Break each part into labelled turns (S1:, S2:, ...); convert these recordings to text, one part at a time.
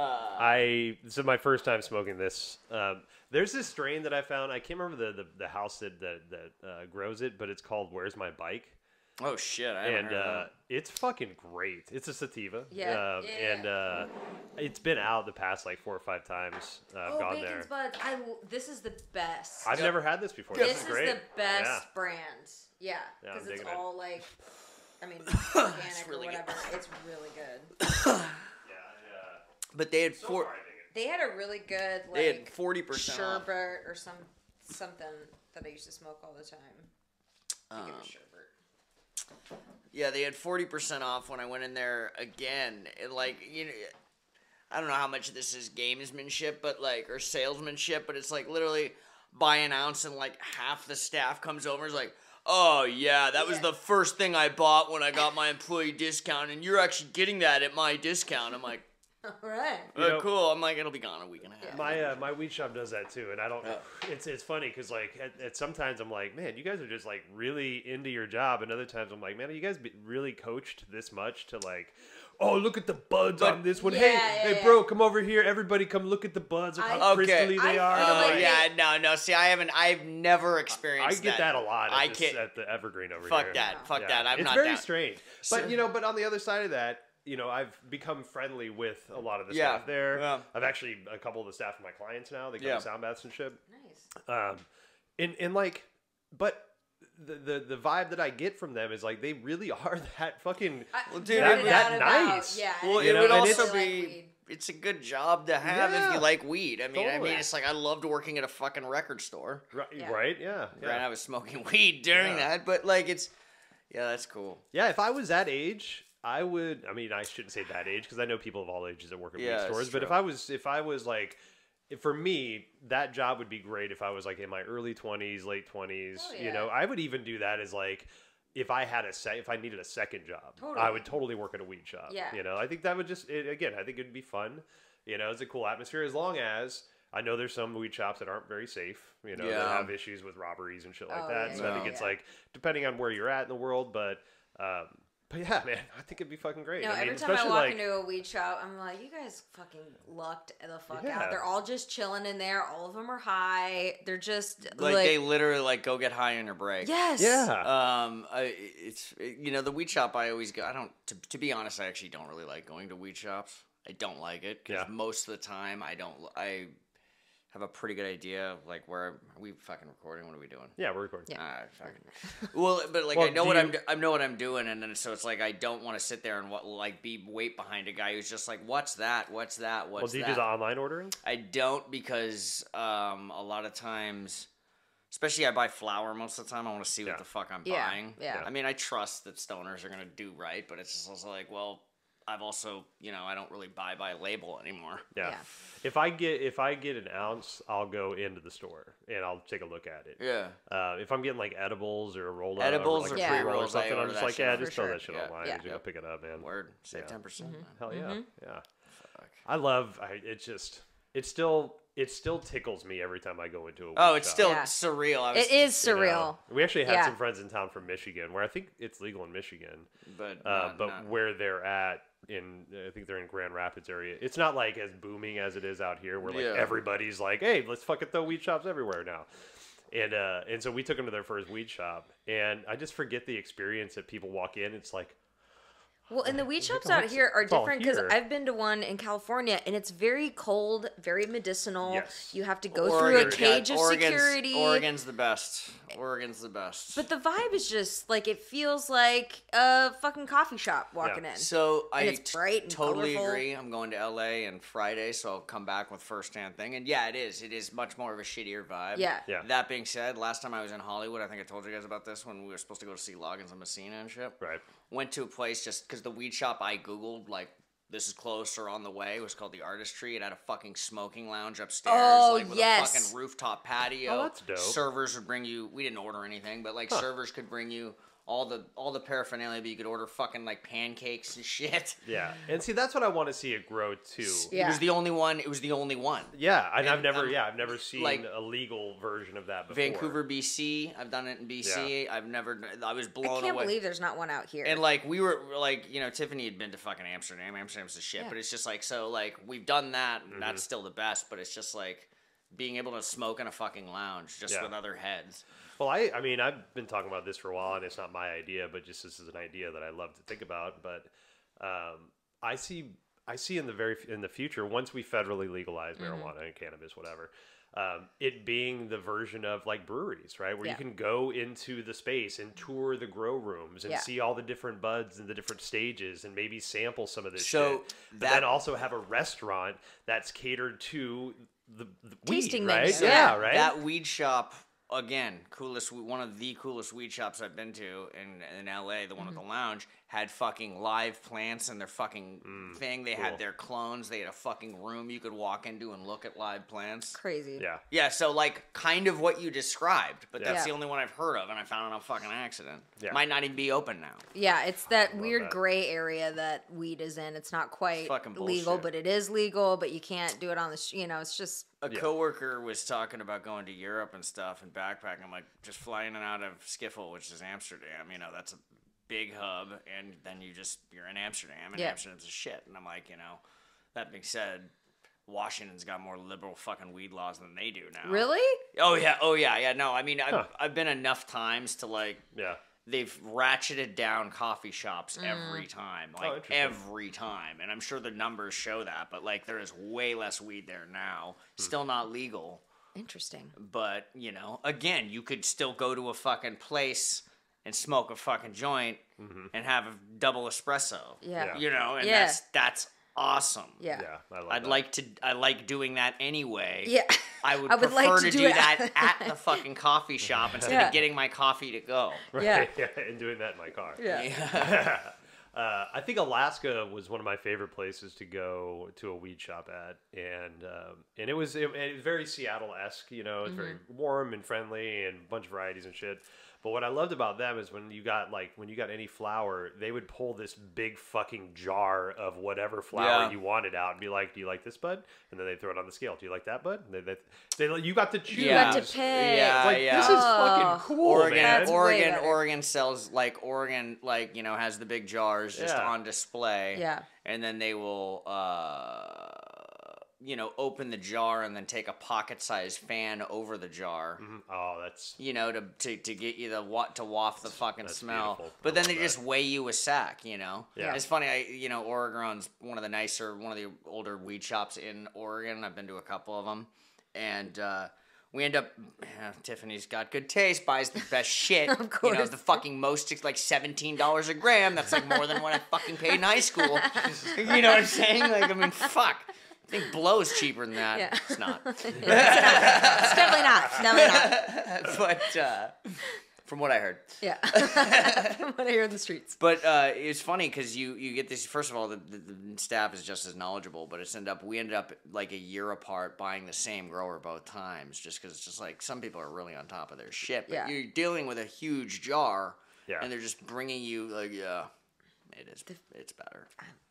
S1: I this is my first time smoking this. Um, there's this strain that I found. I can't remember the the, the house that that, that uh, grows it, but it's called Where's My Bike,
S2: Oh shit! I
S1: and
S2: heard of
S1: uh,
S2: that.
S1: it's fucking great. It's a sativa.
S3: Yeah.
S1: Um,
S3: Yeah.
S1: and uh, it's been out the past like four or five times. Uh, I've
S3: Oh,
S1: gone
S3: Bacon's
S1: there.
S3: Buds. I l- this is the best.
S1: I've never had this before.
S3: this
S1: This,
S3: is
S1: is great.
S3: the best
S1: Yeah.
S3: brand. Yeah,
S1: Yeah,
S3: because it's
S1: digging it.
S3: all like, I mean, organic
S2: really
S3: or
S2: good.
S3: whatever. It's really good.
S1: Yeah, yeah.
S2: But they had
S1: So
S2: four.
S1: far, I dig it.
S3: They had a really good Like,
S2: They had
S3: like
S2: forty percent off.
S3: sherbet or some something that I used to smoke all the time. I think it was
S2: Um,
S3: sherbet.
S2: Yeah, they had forty percent off when I went in there again. It, like you know, I don't know how much this is gamesmanship, but like or salesmanship, but it's like literally buy an ounce and like half the staff comes over and is like. Oh yeah, that was
S3: Yeah.
S2: the first thing I bought when I got my employee discount, and you're actually getting that at my discount. I'm like,
S3: All right.
S1: You
S2: oh,
S1: know-
S2: cool. I'm like, it'll be gone a week and a half.
S1: My uh, my weed shop does that too, and I don't.
S2: Yeah.
S1: It's it's funny because like at, at sometimes I'm like, man, you guys are just like really into your job, and other times I'm like, man, are you guys really coached this much to like, oh look at the buds
S2: But-
S1: on this one.
S3: Yeah,
S1: hey,
S3: yeah,
S1: hey,
S3: yeah.
S1: bro, come over here. Everybody, come look at the buds. Look how
S3: I-
S2: Okay.
S1: crystally they
S3: I
S1: are.
S3: feel
S2: Oh
S3: like
S2: yeah, no, no. See, I haven't. I've never experienced.
S1: I
S2: experienced.
S1: get that, a lot. At
S2: I
S1: this-
S2: can't.
S1: at the Evergreen over
S2: Fuck
S1: here.
S2: Fuck that. Fuck
S1: Yeah.
S2: that. I'm
S1: it's
S2: not
S1: very
S2: down.
S1: strange.
S2: So-
S1: But you know, but on the other side of that, you know, I've become friendly with a lot of the
S2: Yeah,
S1: staff there.
S2: yeah.
S1: I've actually a couple of the staff of my clients now. They come
S2: Yeah.
S1: to sound baths and shit.
S3: Nice.
S1: Um, and and like, but the, the the vibe that I get from them is like they really are that fucking.
S3: I,
S2: Well, dude,
S3: nerded
S1: that-
S3: out
S1: that
S3: about-
S1: nice.
S3: Yeah.
S2: Well,
S1: You
S2: it
S1: know,
S2: would also be.
S3: Like.
S2: It's a good job to have if you like weed. I mean, I mean, it's like I loved working at a fucking record store.
S1: Right,
S3: Yeah.
S1: right? Yeah,
S2: Granted, I was smoking weed during
S1: Yeah.
S2: that, but like it's, yeah, that's cool.
S1: Yeah, if I was that age, I would. I mean, I shouldn't say that age because I know people of all ages that work at
S2: Yeah,
S1: weed stores. But if. I was, if I was like, if for me, that job would be great if I was like in my early twenties, late twenties.
S3: Oh,
S1: You know. I would even do that as like. If I had a se- if I needed a second job, I would totally work at a weed shop.
S3: Yeah.
S1: you know, I think that would just it, again, I think it'd be fun. You know, it's a cool atmosphere as long as I know there's some weed shops that aren't very safe. You know, that have issues with robberies and shit like
S3: Oh,
S1: that.
S3: yeah,
S1: so I think it's
S3: yeah.
S1: like depending on where you're at in the world, but um, but yeah, man, I think it'd be fucking great.
S3: No,
S1: I mean,
S3: every time I walk
S1: like
S3: into a weed shop, I'm like, you guys fucking lucked the fuck
S1: Yeah.
S3: out. They're all just chilling in there. All of them are high. They're just
S2: Like,
S3: like,
S2: they literally like go get high on your break.
S3: yes,
S1: yeah,
S2: Um, I, it's you know the weed shop. I always go. I don't. To, to be honest, I actually don't really like going to weed shops. I don't like it because
S1: Yeah.
S2: most of the time I don't. I have a pretty good idea of like where are we fucking recording. What are we doing?
S1: yeah, we're recording.
S3: Yeah.
S2: Ah, fucking. well, but like
S1: Well,
S2: I know what
S1: you-
S2: I'm. do- I know what I'm doing, and then so it's like I don't want to sit there and what like be wait behind a guy who's just like, what's that? What's that? What's
S1: Well, do you
S2: that?
S1: do the online ordering?
S2: I don't because um, a lot of times, especially I buy flour most of the time. I want to see
S1: Yeah.
S2: what the fuck I'm
S3: Yeah,
S2: buying.
S3: yeah.
S2: I mean, I trust that stoners are gonna do right, but it's just also like, well, I've also, you know, I don't really buy by label anymore.
S1: Yeah.
S3: Yeah.
S1: If I get if I get an ounce, I'll go into the store and I'll take a look at it.
S2: Yeah.
S1: Uh, if I'm getting like edibles or a roll up,
S2: Edibles
S1: or
S2: or
S1: like a
S3: Yeah.
S1: pre-roll or
S2: pre-rolls, I
S1: something, I'm just like, yeah, just throw
S2: sure.
S1: that shit
S2: Yeah.
S1: online.
S3: Yeah.
S1: and you go pick it up, man.
S2: Word. Save
S1: Yeah.
S2: ten percent.
S1: Hell yeah,
S3: Mhm.
S1: yeah.
S2: Fuck.
S1: I love. I, it just it still it still tickles me every time I go into a.
S2: Oh, it's
S1: shop.
S2: still
S3: Yeah.
S2: surreal. I was,
S3: it is
S1: You know?
S3: surreal.
S1: We actually had
S3: Yeah.
S1: some friends in town from Michigan, where I think it's legal in Michigan,
S2: but
S1: uh,
S2: not-
S1: but
S2: not-
S1: where they're at in, I think they're in Grand Rapids area. It's not like as booming as it is out here, where like
S2: Yeah.
S1: everybody's like, "Hey, let's fucking throw weed shops everywhere now." And uh, and so we took them to their first weed shop, and I just forget the experience that people walk in. It's like,
S3: Well, and the weed shops out here are different because. I've been to one in California and it's very cold, very medicinal.
S1: Yes.
S3: You have to go
S2: Oregon,
S3: through a cage
S2: God,
S3: of
S2: Oregon's,
S3: security.
S2: Oregon's the best. Oregon's the best.
S3: But the vibe is just like it feels like a fucking coffee shop walking in.
S2: So I
S3: it's bright and
S2: totally
S3: colorful.
S2: agree. I'm going to LA and Friday, so I'll come back with first hand thing. And yeah, it is. It is much more of a shittier vibe.
S3: Yeah.
S1: Yeah.
S2: That being said, last time I was in Hollywood, I think I told you guys about this when we were supposed to go to see Loggins and Messina and shit.
S1: right?
S2: Went to a place just because the weed shop I googled like. This is close or on the way. It was called the Artistry. It had a fucking smoking lounge upstairs,
S3: Oh,
S2: like with
S3: yes.
S2: a fucking rooftop patio.
S1: Oh, that's dope.
S2: Servers would bring you. We didn't order anything, but like servers could bring you all the all the paraphernalia, but you could order fucking like pancakes and shit.
S1: Yeah, and see, that's what I want to see it grow too.
S2: It was the only one. It was the only one.
S1: Yeah, and, I've never,
S2: um,
S1: yeah, I've never seen
S2: like-
S1: a legal version of that before.
S2: Vancouver, BC. I've done it in BC. I've never. I was blown away.
S3: I can't
S2: away.
S3: believe there's not one out here.
S2: And like we were like, you know, Tiffany had been to fucking Amsterdam. Amsterdam's the shit,
S3: Yeah.
S2: but it's just like so like we've done that.
S1: Mm-hmm.
S2: That's still the best, but it's just like being able to smoke in a fucking lounge just
S1: Yeah.
S2: with other heads.
S1: Well, I, I mean, I've been talking about this for a while, and it's not my idea, but just this is an idea that I love to think about. But um, I see, I see in the very in the future, once we federally legalize
S3: Mm-hmm.
S1: marijuana and cannabis, whatever, um, it being the version of like breweries, right, where
S3: Yeah.
S1: you can go into the space and tour the grow rooms and
S3: Yeah.
S1: see all the different buds and the different stages, and maybe sample some of this
S2: So
S1: shit. But
S2: that-
S1: then also have a restaurant that's catered to the, the
S3: Tasting
S1: weed,
S3: menu,
S1: right?
S3: yeah.
S1: right.
S2: That weed shop again, coolest one of the coolest weed shops I've been to in in LA, the one with
S3: Mm-hmm.
S2: the lounge, had fucking live plants in their fucking mm, thing. They
S1: cool.
S2: had their clones. They had a fucking room you could walk into and look at live plants.
S3: Crazy.
S1: yeah.
S2: Yeah, so like kind of what you described, but that's
S3: Yeah.
S2: the only one I've heard of, and I found it on a fucking accident.
S1: Yeah.
S2: Might not even be open now.
S3: Yeah, it's that weird
S1: that.
S3: gray area that weed is in. It's not quite
S2: fucking
S3: legal, but it is legal. But you can't do it on the. sh- You know, it's just
S2: A
S1: Yeah.
S2: coworker was talking about going to Europe and stuff and backpacking. I'm like, just flying in out of Schiphol, which is Amsterdam. You know, that's a big hub, and then you just you're in Amsterdam, and
S3: Yeah.
S2: Amsterdam's a shit. And I'm like, you know, that being said, Washington's got more liberal fucking weed laws than they do now.
S3: really.
S2: Oh yeah, oh yeah, yeah. No, I mean, I've
S1: Huh.
S2: I've been enough times to like
S1: Yeah.
S2: they've ratcheted down coffee shops mm. every time, oh, like
S1: interesting.
S2: every time, and I'm sure the numbers show that. But like, there is way less weed there now. Hmm. Still not legal,
S3: Interesting.
S2: but you know, again, you could still go to a fucking place and smoke a fucking joint and have a double espresso.
S3: Yeah.
S1: Yeah.
S2: You know, and
S3: Yeah.
S2: that's that's awesome.
S3: Yeah.
S1: Yeah. I love
S2: I'd
S1: that.
S2: like to. I like doing that anyway.
S3: Yeah.
S2: I would,
S3: I would
S2: prefer
S3: like
S2: to,
S3: to
S2: do,
S3: do it
S2: that at the fucking coffee shop instead
S3: Yeah.
S2: of getting my coffee to go.
S3: Yeah.
S1: yeah, and doing that in my car.
S3: Yeah.
S1: Uh, I think Alaska was one of my favorite places to go to a weed shop at, and um, and it was it, it was very Seattle esque. You know, it's very warm and friendly, and a bunch of varieties and shit. But what I loved about them is when you got like when you got any flour, they would pull this big fucking jar of whatever flour
S2: Yeah.
S1: you wanted out and be like, "Do you like this bud?" And then they throw it on the scale. Do you like that bud? And they, they, they you got to choose.
S2: Yeah.
S3: got to pick.
S2: Yeah,
S1: Like
S2: yeah.
S1: this is
S3: Oh.
S1: fucking cool,
S2: Oregon,
S1: man.
S3: That's
S2: Oregon. Oregon sells like Oregon, like you know, has the big jars just
S1: Yeah.
S2: on display.
S3: Yeah.
S2: and then they will, uh, you know, open the jar and then take a pocket-sized fan over the jar.
S1: Mhm. Oh, that's
S2: You know, to, to, to get you the what to waft the fucking smell.
S1: beautiful.
S2: But
S1: I
S2: then they
S1: that.
S2: just weigh you a sack. You know.
S1: Yeah.
S2: It's funny. I you know Oregon's one of the nicer, one of the older weed shops in Oregon. I've been to a couple of them, and. uh we end up, yeah, Tiffany's got good taste, buys the best shit.
S3: Of
S2: You know, the fucking most, it's like $17 a gram. That's like more than what I fucking paid in high school. you know what I'm saying? Like, I mean, fuck. I think blow is cheaper than that.
S3: Yeah.
S2: It's not.
S3: It's definitely not. Definitely not.
S2: but uh, from what I heard.
S3: Yeah. From what I hear in the streets.
S2: But uh, it's funny because you you get this. First of all, the, the, the staff is just as knowledgeable, but it's end up we ended up like a year apart buying the same grower both times, just because it's just like some people are really on top of their shit. But
S3: Yeah.
S2: you're dealing with a huge jar,
S1: Yeah.
S2: and they're just bringing you like yeah, it is it's better.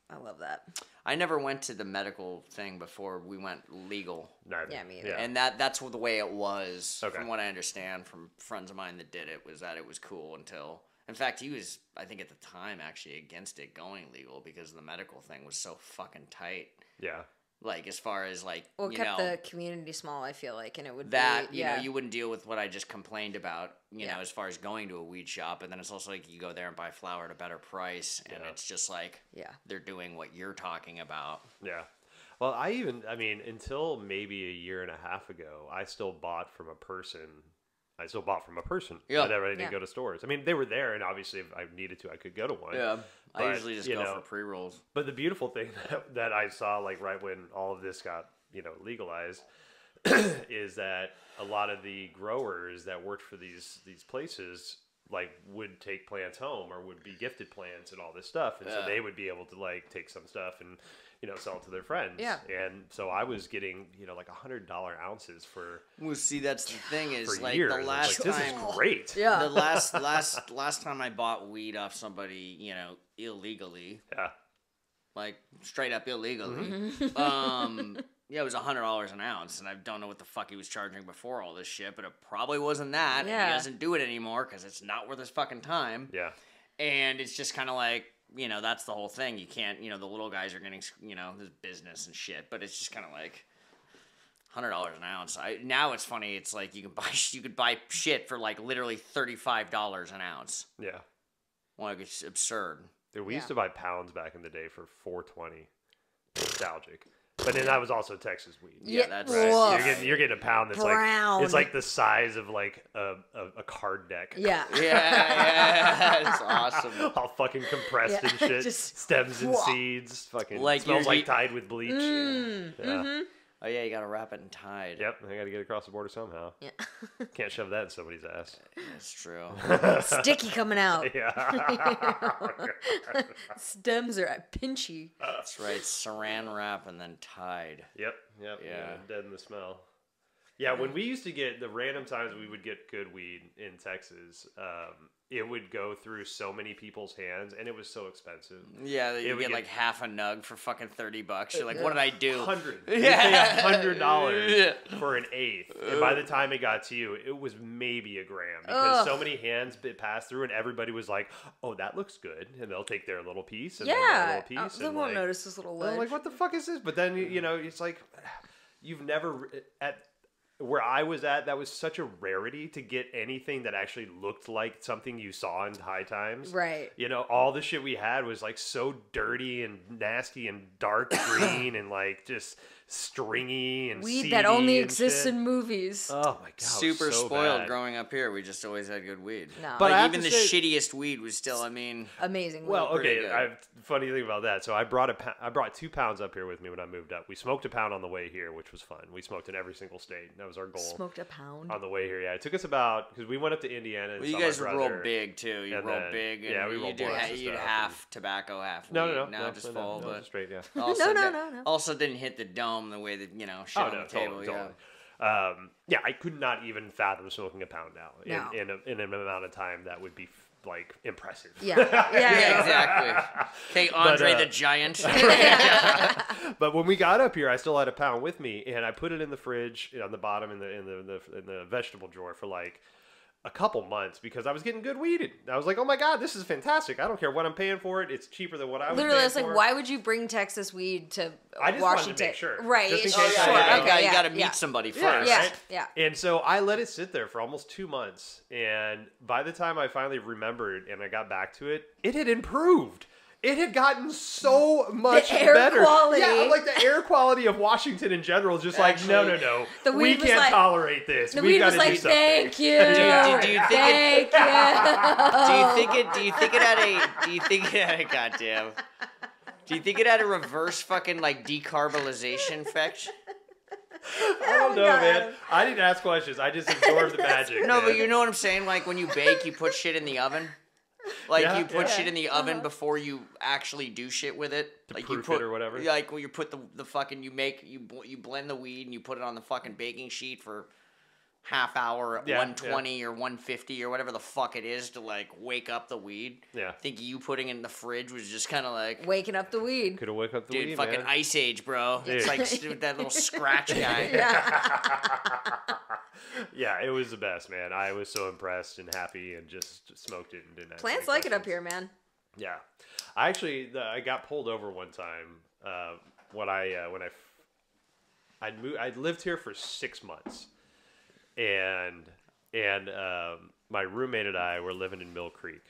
S3: I love that.
S2: I never went to the medical thing before we went legal.
S1: neither.
S3: Yeah, me either.
S1: Yeah.
S2: And that that's the way it was.
S1: Okay.
S2: From what I understand from friends of mine that did it was that it was cool until in fact he was I think at the time actually against it going legal because the medical thing was so fucking tight.
S1: yeah.
S2: Like as far as like
S3: Well, it
S2: you
S3: kept
S2: know
S3: the community small, I feel like, and it would
S2: that
S3: be,
S2: you
S3: yeah.
S2: know you wouldn't deal with what I just complained about you
S3: Yeah.
S2: know as far as going to a weed shop and then it's also like you go there and buy flour at a better price and
S1: Yeah.
S2: it's just like
S3: Yeah.
S2: they're doing what you're talking about.
S1: Yeah. Well, I even, I mean, until maybe a year and a half ago, I still bought from a person. I still bought from a person.
S2: Yeah.
S1: I never I didn't
S3: Yeah.
S1: go to stores. I mean, they were there, and obviously, if I needed to, I could go to one.
S2: I
S1: But,
S2: usually just go
S1: know,
S2: for pre rolls.
S1: But the beautiful thing that, that I saw, like right when all of this got, you know, legalized, is that a lot of the growers that worked for these these places like would take plants home or would be gifted plants and all this stuff and so they would be able to like take some stuff and you know, sell it to their friends.
S3: Yeah.
S1: And so I was getting, you know, like a hundred dollar ounces for
S2: Well, see, that's the thing is
S1: for
S2: like
S1: years.
S2: the last
S1: like,
S2: time.
S1: this is great.
S3: Yeah.
S2: The last last last time I bought weed off somebody, you know, illegally,
S1: Yeah.
S2: like straight up illegally.
S3: Mm-hmm.
S2: um, yeah, it was a hundred dollars an ounce, and I don't know what the fuck he was charging before all this shit, but it probably wasn't that. And
S3: Yeah.
S2: he doesn't do it anymore because it's not worth his fucking time.
S1: Yeah.
S2: And it's just kind of like you know that's the whole thing. You can't you know the little guys are getting you know this business and shit, but it's just kind of like. Hundred dollars an ounce. I now it's funny. It's like you can buy you could buy shit for like literally thirty five dollars an ounce.
S1: Yeah.
S2: Like it's absurd.
S1: Dude, we
S3: Yeah.
S1: used to buy pounds back in the day for four twenty. Nostalgic. But then that was also Texas weed.
S2: Yeah,
S3: Yeah,
S2: that's
S1: Right.
S3: Woof.
S1: You're getting you're getting a pound that's
S3: Brown.
S1: like it's like the size of like a, a, a card deck.
S3: Yeah.
S2: Yeah, yeah, it's awesome.
S1: All fucking compressed
S3: Yeah,
S1: and shit.
S3: just-
S1: Stems and
S3: Whoa.
S1: seeds. Fucking
S2: Like
S1: smells
S2: you're-
S1: like tied with bleach.
S3: Mm,
S1: Yeah.
S3: mhm.
S2: Oh yeah, you gotta wrap it in Tide.
S1: Yep, I got to get across the border somehow.
S3: Yeah.
S1: Can't shove that in somebody's ass.
S2: That's true.
S3: Sticky coming out.
S1: Yeah.
S3: Stems are pinchy.
S2: That's right. Saran wrap and then Tide.
S1: Yep, yep.
S2: Yeah.
S1: Yeah. Dead in the smell. Yeah, when we used to get the random times we would get good weed in Texas, um, it would go through so many people's hands, and it was so expensive.
S2: Yeah, you
S1: would
S2: get
S1: get-
S2: like half a nug for fucking thirty bucks. You're like, what did I do?
S1: 100.
S2: Yeah.
S1: You pay $100
S2: Yeah.
S1: for an eighth, and by the time it got to you, it was maybe a gram because so many hands bit passed through, and everybody was like, "Oh, that looks good," and they'll take their little piece and
S3: Yeah.
S1: little
S3: Uh, They won't
S1: like,
S3: notice this little ledge.
S1: like, what the fuck is this? But then you- you know, it's like you've never at where I was at. That was such a rarity to get anything that actually looked like something you saw in High Times.
S3: Right.
S1: You know, all the shit we had was like so dirty and nasty and dark green and like just stringy and
S3: Weed that only
S1: and
S3: exists
S1: shit.
S3: in movies.
S1: Oh my god,
S2: Super
S1: so
S2: spoiled
S1: bad.
S2: growing up here. We just always had good weed.
S3: No.
S1: But
S2: Like, even the
S1: say-
S2: shittiest weed was still. I mean,
S3: Amazing.
S1: Well, okay. I have funny thing about that. So I brought a pou- I brought two pounds up here with me when I moved up. We smoked a pound on the way here, which was fun. We smoked in every single state. That was our goal
S3: smoked a pound.
S1: on the way here. Yeah, it took us about because we went up to Indiana. And
S2: well, you
S1: saw my
S2: guys roll
S1: brother.
S2: big too. You
S1: and
S2: roll
S1: then-
S2: big. And
S1: yeah, we
S2: you
S1: roll
S2: do ha- you'd
S1: stuff
S2: half tobacco, half
S1: No,
S2: weed.
S1: no, no,
S2: Now
S1: no,
S2: just
S1: no,
S2: full,
S1: no,
S2: but
S1: straight. Yeah.
S3: No, no, no, no.
S2: Also didn't hit the dome the way that you know shit
S1: Oh
S2: on
S1: no,
S2: the table.
S1: totally,
S2: yeah.
S1: totally. Um, yeah, I could not even fathom smoking a pound now in,
S3: No.
S1: in, a, in an amount of time that would be f- like impressive.
S3: Yeah. Yeah.
S2: Yeah,
S3: yeah.
S2: exactly. Okay, Andre
S1: uh,
S2: the Giant.
S1: but when we got up here, I still had a pound with me, and I put it in the fridge on the bottom in the in the, the in the vegetable drawer for like a couple months because I was getting good weeded. I was like, oh my god, this is fantastic. I don't care what I'm paying for it. It's cheaper than what I was.
S3: Literally,
S1: paying
S3: it's like,
S1: for.
S3: why would you bring Texas weed to
S1: I just wanted to
S3: Washington?
S1: make sure.
S3: Right.
S1: Just in
S3: sure.
S1: case I-
S3: sure.
S1: yeah,
S2: you
S3: okay,
S2: got,
S3: yeah,
S2: you got to meet
S3: yeah.
S2: somebody
S1: Yeah,
S2: first.
S3: Yeah.
S1: right?
S3: Yeah.
S1: And so I let it sit there for almost two months. And by the time I finally remembered and I got back to it, it had improved. It had gotten so much
S3: air
S1: better.
S3: quality.
S1: Yeah, like the air quality of Washington in general is just like, no, no, no.
S3: the
S1: we
S3: weed was
S1: can't
S3: like-
S1: tolerate this.
S3: The
S1: We've
S3: weed
S1: got
S3: was
S1: to do
S3: like,
S1: something.
S3: thank you.
S2: Do- do you think it-
S3: thank you.
S2: Do you think it? Do you think it had a? Do you think it had a? Goddamn. Do you think it had a reverse fucking like decarbonization effect?
S1: I don't know,
S3: God.
S1: man. I didn't ask questions. I just absorbed the magic.
S2: No, but you know what I'm saying. Like when you bake, you put shit in the oven. Like
S1: Yeah,
S2: you put
S1: yeah.
S2: shit in the oven before you actually do shit with it. like you put
S1: or whatever?
S2: Like when you put the the fucking you make you you blend the weed and you put it on the fucking baking sheet for half hour at
S1: Yeah,
S2: 120 or 150 or whatever the fuck it is to like wake up the weed.
S1: Yeah.
S2: I think you putting it in the fridge was just kind of like
S3: Waking up the weed.
S1: Could have woke up the
S2: dude,
S1: weed,
S2: fucking
S1: man.
S2: ice age, bro. It's like that little scratch guy.
S3: Yeah.
S1: yeah, it was the best, man. I was so impressed and happy and just smoked it and didn't ask
S3: Plants
S1: any
S3: like it up here, man.
S1: Yeah, I actually the, I got pulled over one time uh, when I uh, when I'd moved I'd lived here for six months, and and um, my roommate and I were living in Mill Creek,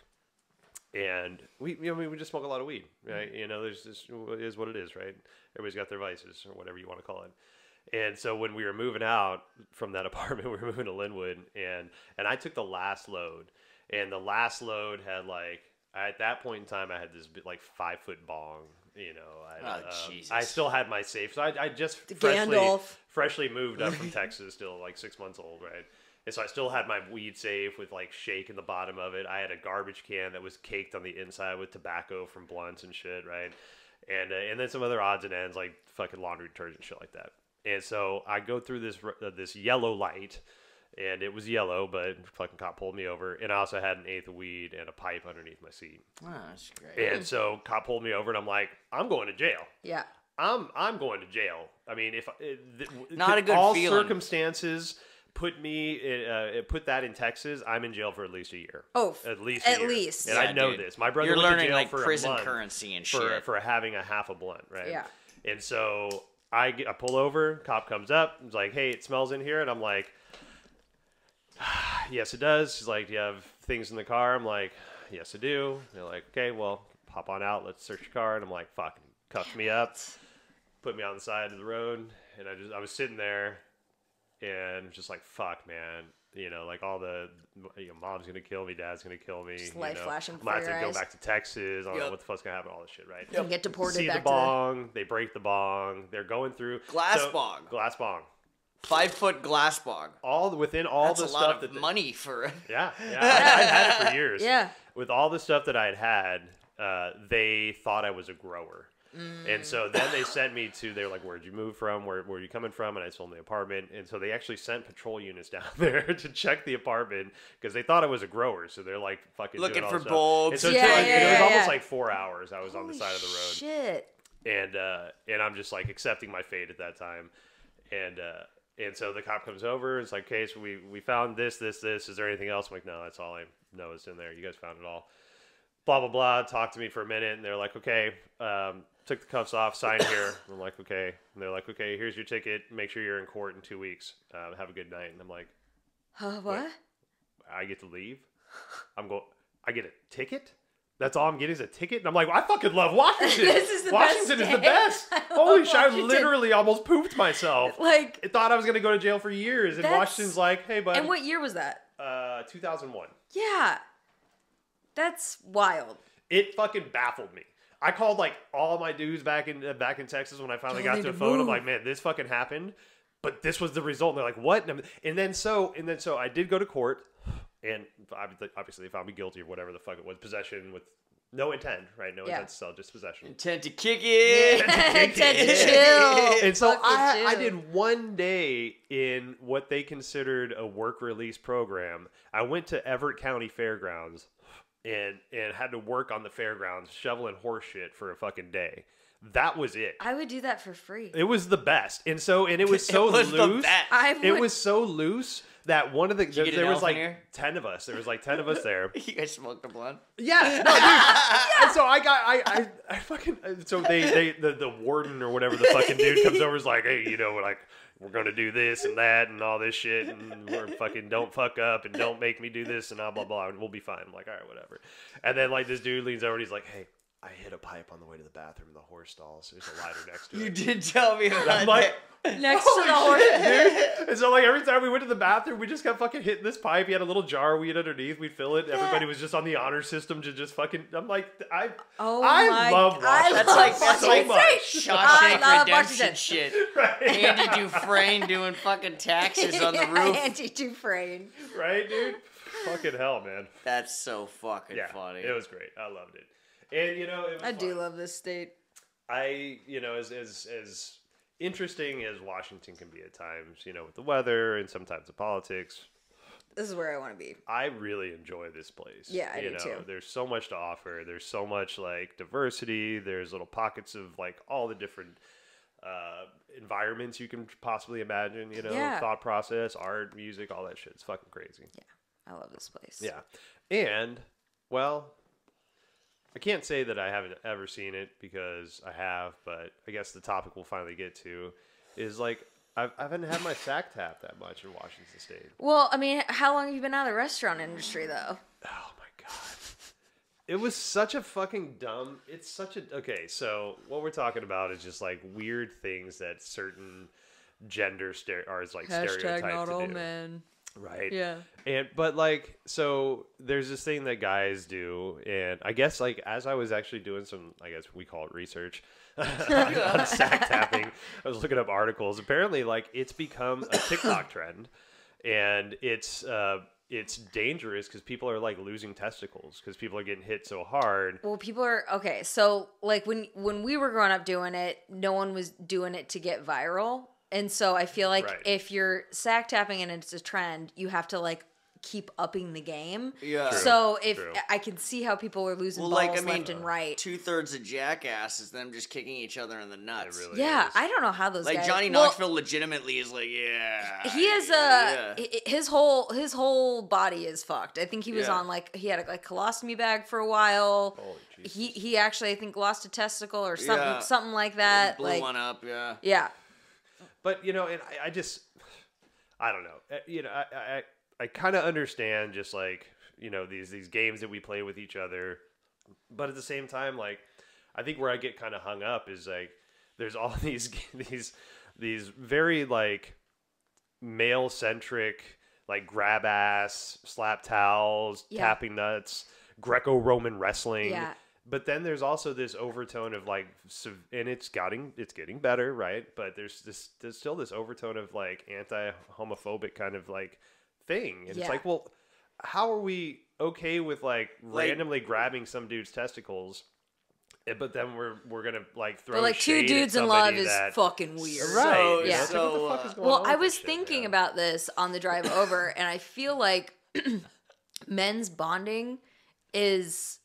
S1: and we you know we, we just smoke a lot of weed, right? You know, there's this is what it is, right? Everybody's got their vices or whatever you want to call it. And so when we were moving out from that apartment, we were moving to Lynnwood, and and I took the last load, and the last load had like at that point in time I had this like five foot bong, you know. I,
S2: Oh,
S1: um. I still had my safe, so I, I just
S3: The
S1: freshly
S3: Gandalf.
S1: freshly moved up from Texas, still like six months old, right? And so I still had my weed safe with like shake in the bottom of it. I had a garbage can that was caked on the inside with tobacco from blunts and shit, right? and uh, and then some other odds and ends like fucking laundry detergent shit like that. And so I go through this uh, this yellow light, and it was yellow, but fucking cop pulled me over, and I also had an eighth of weed and a pipe underneath my seat.
S2: Oh, that's great.
S1: And so cop pulled me over, and I'm like, I'm going to jail.
S3: Yeah.
S1: I'm I'm going to jail. I mean, if th-
S2: Not a good
S1: all
S2: feeling.
S1: circumstances put me uh, put that in Texas, I'm in jail for at least a year.
S3: Oh,
S1: at least a
S3: at
S1: year.
S3: least.
S1: and
S2: Yeah,
S1: I know
S2: dude.
S1: this. My brother
S2: You're
S1: went to
S2: learning
S1: jail
S2: like
S1: for
S2: prison currency and
S1: for
S2: shit.
S1: for having a half a blunt, right?
S3: Yeah.
S1: And so I get, I pull over, cop comes up, he's like, "Hey, it smells in here," and I'm like, "Yes, it does." He's like, "Do you have things in the car?" I'm like, "Yes, I do." They're like, "Okay, well, hop on out. Let's search your car." And I'm like, "Fucking cuffed me up, put me on the side of the road," and I just I was sitting there, and just like, "Fuck, man." You know, like all the, you know, mom's gonna kill me, dad's gonna kill me.
S3: Just
S1: you
S3: life
S1: know.
S3: flashing
S1: I'm gonna have
S3: your
S1: to go
S3: eyes.
S1: back to Texas. I don't know
S2: Yep.
S1: what the fuck's gonna happen. All this shit, right?
S3: And get deported
S1: See the
S3: back to
S1: bong. They break the bong. They're going through
S2: Glass bong.
S1: Glass bong.
S2: Five foot glass bog.
S1: All within all
S2: That's
S1: the
S2: a
S1: stuff
S2: lot of
S1: that they-
S2: money for.
S1: yeah, yeah, I, I've had it for years.
S3: Yeah.
S1: With all the stuff that I had had, uh, they thought I was a grower.
S3: Mm.
S1: And so then they sent me to, they were like, where'd you move from? Where, where are you coming from? And I told them the apartment. And so they actually sent patrol units down there to check the apartment because they thought I was a grower. So they're like fucking
S2: Looking
S1: doing all
S2: for
S1: this stuff.
S2: bulbs.
S1: And so
S3: Yeah,
S1: it, took-
S3: yeah,
S1: it was
S3: yeah,
S1: almost
S3: yeah.
S1: like four hours I was on the side of the road
S3: Shit.
S1: and uh, and I'm just like accepting my fate at that time, and uh, and so the cop comes over. It's like, okay, so we we found this, this, this. Is there anything else? I'm like, no, that's all I know is in there. You guys found it all. Blah blah blah. Talk to me for a minute, and they're like, okay. Um, took the cuffs off, sign here. I'm like, okay. And they're like, okay, here's your ticket. Make sure you're in court in two weeks. Uh, have a good night. And I'm like,
S3: Huh, what?
S1: I get to leave. I'm going. I get a ticket. That's all I'm getting is a ticket. And I'm like, I fucking love Washington.
S3: This is the
S1: Washington
S3: best
S1: is the best. Holy shit! I literally almost pooped myself.
S3: Like,
S1: I thought I was gonna go to jail for years, and
S3: That's-
S1: Washington's like, "Hey, bud,
S3: and what year was that?
S1: uh, 2001."
S3: Yeah. That's wild.
S1: It fucking baffled me. I called like all my dudes back in uh, back in Texas when I finally
S3: Y'all
S1: got to a
S3: to
S1: phone. I'm like, man, this fucking happened, but this was the result. And they're like, what? And, and then so and then so I did go to court, and obviously obviously they found me guilty of whatever the fuck it was, possession with no intent, right? No
S3: Yeah.
S1: intent to sell, just possession.
S2: Intent to kick it.
S3: Intent to
S1: Yeah.
S3: chill.
S1: And so
S3: Fucking
S1: I, I did one day in what they considered a work release program. I went to Everett County Fairgrounds and and had to work on the fairgrounds shoveling horse shit for a fucking day. That was it.
S3: I would do that for free.
S1: It was the best. And so and it was so
S2: it was the
S1: loose.
S2: best.
S3: I would,
S1: It was so loose that one of the
S2: you get
S1: there was like
S2: here?
S1: 10 of us. There was like 10 of us there.
S2: you guys smoked a blunt.
S1: Yeah, no, dude. And so I got, I, I, I fucking. So they, they, the, the warden or whatever the fucking dude comes over is like, hey, you know, like we're gonna do this and that and all this shit, and we're fucking don't fuck up and don't make me do this and blah blah blah, and we'll be fine. I'm like, all right, whatever. And then like this dude leans over and he's like, hey, I hit a pipe on the way to the bathroom in the horse stalls. There's a lighter next to it.
S2: You did tell me about
S1: I'm like,
S3: next to the horse.
S1: dude. And so like every time we went to the bathroom, we just kept fucking hitting this pipe. He had a little jar we had underneath. We'd fill it. Everybody was just on the honor system to just fucking. I'm like, I,
S3: Oh
S1: I
S3: my
S1: love
S3: I
S1: Washington.
S2: That's like that's
S1: so
S2: like
S1: much.
S3: I
S2: Shawshank
S3: love
S2: Redemption shit.
S1: right,
S2: Andy Dufresne doing fucking taxes on the roof.
S3: Andy Dufresne.
S1: right, dude. Fucking hell, man.
S2: That's so fucking
S1: Yeah,
S2: funny.
S1: it was great. I loved it. And you know, it was
S3: I do love this state.
S1: I, you know, as as as interesting as Washington can be at times, you know, with the weather and sometimes the politics.
S3: This is where I want to be.
S1: I really enjoy this place.
S3: Yeah, I
S1: you
S3: do
S1: know,
S3: too.
S1: There's so much to offer. There's so much like diversity. There's little pockets of like all the different uh, environments you can possibly imagine. You know,
S3: Yeah.
S1: thought process, art, music, all that shit. It's fucking crazy.
S3: Yeah, I love this place.
S1: Yeah, and well, I can't say that I haven't ever seen it because I have, but I guess the topic we'll finally get to is like I've, I haven't had my sack tap that much in Washington State.
S3: Well, I mean, how long have you been out of the restaurant industry, though?
S1: Oh my god. It was such a fucking dumb. It's such a okay. So what we're talking about is just like weird things that certain gender stere- are like stereotyped to do,
S3: men.
S1: Right?
S3: Yeah.
S1: And but like so there's this thing that guys do and I guess like as I was actually doing some I guess we call it research on, on sack tapping, I was looking up articles. Apparently like it's become a TikTok trend and it's uh it's dangerous because people are like losing testicles because people are getting hit so hard.
S3: Well, people are okay. So, like when when we were growing up doing it, no one was doing it to get viral, and so I feel like
S1: Right.
S3: if you're sack tapping and it's a trend, you have to like keep upping the game.
S2: Yeah. True,
S3: So if
S1: true.
S3: I can see how people are losing
S2: Well,
S3: balls
S2: like I mean,
S3: left and right.
S2: two thirds of Jackass is them just kicking each other in the nuts.
S1: really
S3: yeah,
S1: is.
S3: I don't know how those
S2: like
S3: guys.
S2: Johnny
S3: well,
S2: Knoxville legitimately is like, yeah.
S3: He is
S2: yeah.
S3: uh hi- his whole his whole body is fucked. I think he was
S2: Yeah.
S3: on like he had a like colostomy bag for a while.
S1: Holy Jesus.
S3: He he actually I think lost a testicle or something
S2: Yeah.
S3: something like that.
S2: blew
S3: like
S2: one up. Yeah.
S3: yeah.
S1: But you know, and I, I just, I don't know. Uh, You know, I I, I kind of understand just like you know these these games that we play with each other, but at the same time, like I think where I get kind of hung up is like there's all these these these very like male centric like grab ass, slap towels,
S3: Yeah.
S1: tapping nuts, Greco Roman wrestling.
S3: Yeah.
S1: But then there's also this overtone of like, and it's getting it's getting better, right? But there's this there's still this overtone of like anti-homophobic kind of like thing, and
S3: Yeah.
S1: it's like, well, how are we okay with like,
S2: Like-
S1: randomly grabbing some dude's testicles? eh, But then we're we're gonna like throw
S3: But like two
S1: shade at
S3: dudes in love
S1: somebody
S3: is
S1: that-
S3: fucking weird.
S1: right?
S2: So-
S3: Yeah.
S1: It's like, what the
S2: so, uh,
S3: Well, I was
S1: this shit,
S3: thinking about this on the drive over, and I feel like men's bonding is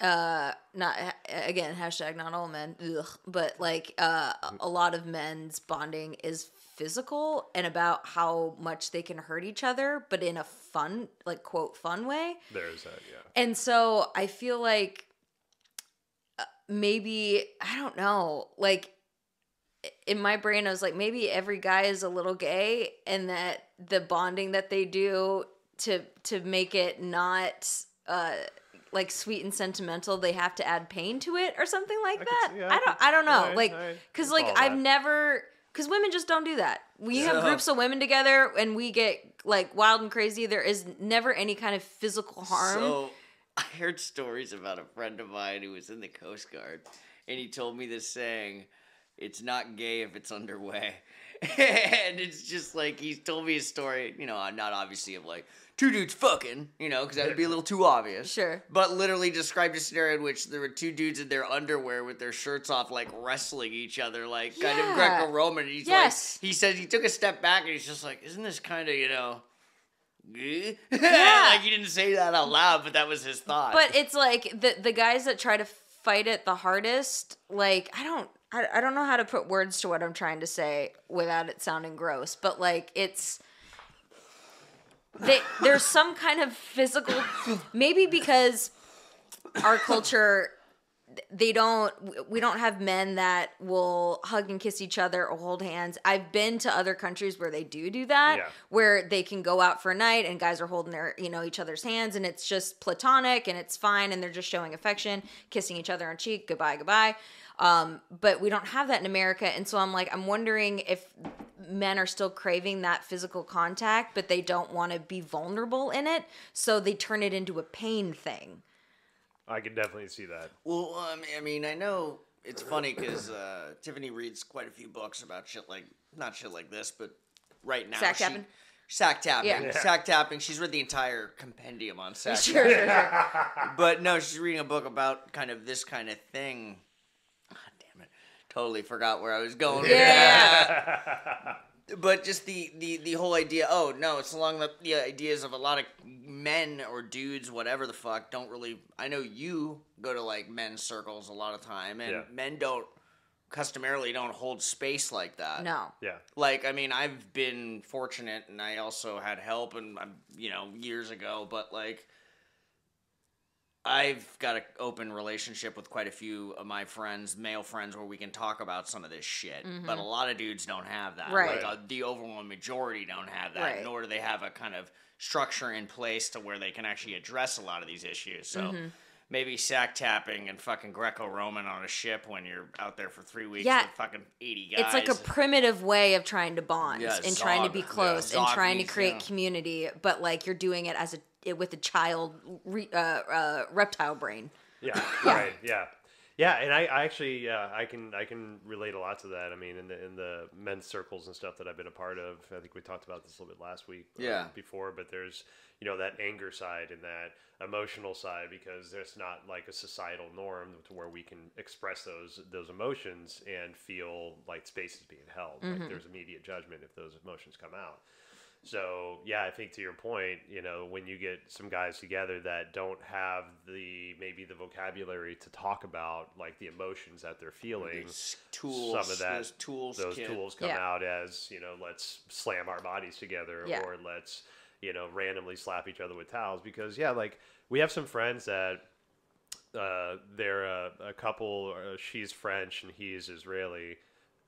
S3: uh not again hashtag not all men ugh, but like uh a lot of men's bonding is physical and about how much they can hurt each other but in a fun like quote fun way
S1: There's that, yeah.
S3: and so I feel like uh, maybe I don't know, like in my brain I was like maybe every guy is a little gay and that the bonding that they do to to make it not uh like sweet and sentimental they have to add pain to it or something like
S1: I
S3: that.
S1: see- yeah,
S3: I
S1: I
S3: don't I don't know.
S1: alright,
S3: like
S1: alright.
S3: cuz
S1: I'll
S3: like I've
S1: that.
S3: never cuz women just don't do that. We have groups of women together and we get like wild and crazy. There is never any kind of physical harm.
S2: So I heard stories about a friend of mine who was in the Coast Guard, and he told me this saying, "It's not gay if it's underway." and it's just like he's told me a story, you know, not obviously of like two dudes fucking, you know, because that would be a little too obvious.
S3: Sure.
S2: But literally described a scenario in which there were two dudes in their underwear with their shirts off, like wrestling each other, like kind of Greco-Roman. He's
S3: Yes.
S2: like, he says he took a step back and he's just like, isn't this kind of, you know, yeah.
S3: Yeah.
S2: like he didn't say that out loud, but that was his thought.
S3: But it's like the the guys that try to fight it the hardest, like I don't I, I don't know how to put words to what I'm trying to say without it sounding gross, but like it's they there's some kind of physical maybe because our culture they don't we don't have men that will hug and kiss each other or hold hands i've been to other countries where they do do that
S1: Yeah.
S3: where they can go out for a night and guys are holding their you know each other's hands and it's just platonic and it's fine and they're just showing affection kissing each other on cheek goodbye goodbye um, but we don't have that in america and so i'm like i'm wondering if men are still craving that physical contact but they don't want to be vulnerable in it so they turn it into a pain thing
S1: I can definitely see that.
S2: well, um, I mean, I know it's funny because uh, Tiffany reads quite a few books about shit like not shit like this, but right now
S3: Sack
S2: she-
S3: tapping?
S2: Sack tapping,
S3: Yeah.
S2: sack tapping. She's read the entire compendium on sack
S3: sure, sure, sure.
S2: but no, she's reading a book about kind of this kind of thing. God! Totally forgot where I was going. with
S3: Yeah.
S2: that. But just the, the the whole idea. Oh no, it's along the the ideas of a lot of men or dudes, whatever the fuck, don't really. I know you go to like men's circles a lot of time, and
S1: Yeah.
S2: men don't customarily don't hold space like that.
S3: no
S1: Yeah.
S2: Like, I mean, I've been fortunate and I also had help and I'm, you know, years ago, but like I've got an open relationship with quite a few of my friends, male friends, where we can talk about some of this shit. But a lot of dudes don't have that.
S3: Mm-hmm. Right.
S2: Like, uh, the overwhelming majority don't have that,
S3: Right.
S2: nor do they have a kind of structure in place to where they can actually address a lot of these issues. So.
S3: Mm-hmm.
S2: Maybe sack tapping and fucking Greco-Roman on a ship when you're out there for three weeks
S3: Yeah.
S2: with fucking eighty guys.
S3: it's like a primitive way of trying to bond
S2: Yeah,
S3: and trying to be close
S2: Yeah,
S3: and trying to create
S2: yeah.
S3: community but like you're doing it as a with a child re, uh, uh, reptile brain
S1: Yeah, right. Yeah, Yeah, and I, I actually yeah I can I can relate a lot to that. I mean, in the in the men's circles and stuff that I've been a part of, I think we talked about this a little bit last week. or
S2: Yeah.
S1: Before, but there's you know that anger side and that emotional side because there's not like a societal norm to where we can express those those emotions and feel like space is being held. Like there's immediate judgment if those emotions come out. So yeah, I think to your point, you know, when you get some guys together that don't have the maybe the vocabulary to talk about like the emotions that they're feeling,
S2: These tools,
S1: some of that
S2: those tools,
S1: those
S2: kid.
S1: tools come
S3: Yeah.
S1: out as you know, let's slam our bodies together
S3: Yeah.
S1: or let's you know randomly slap each other with towels because yeah, like we have some friends that uh, they're a, a couple. Uh, she's French and he's Israeli,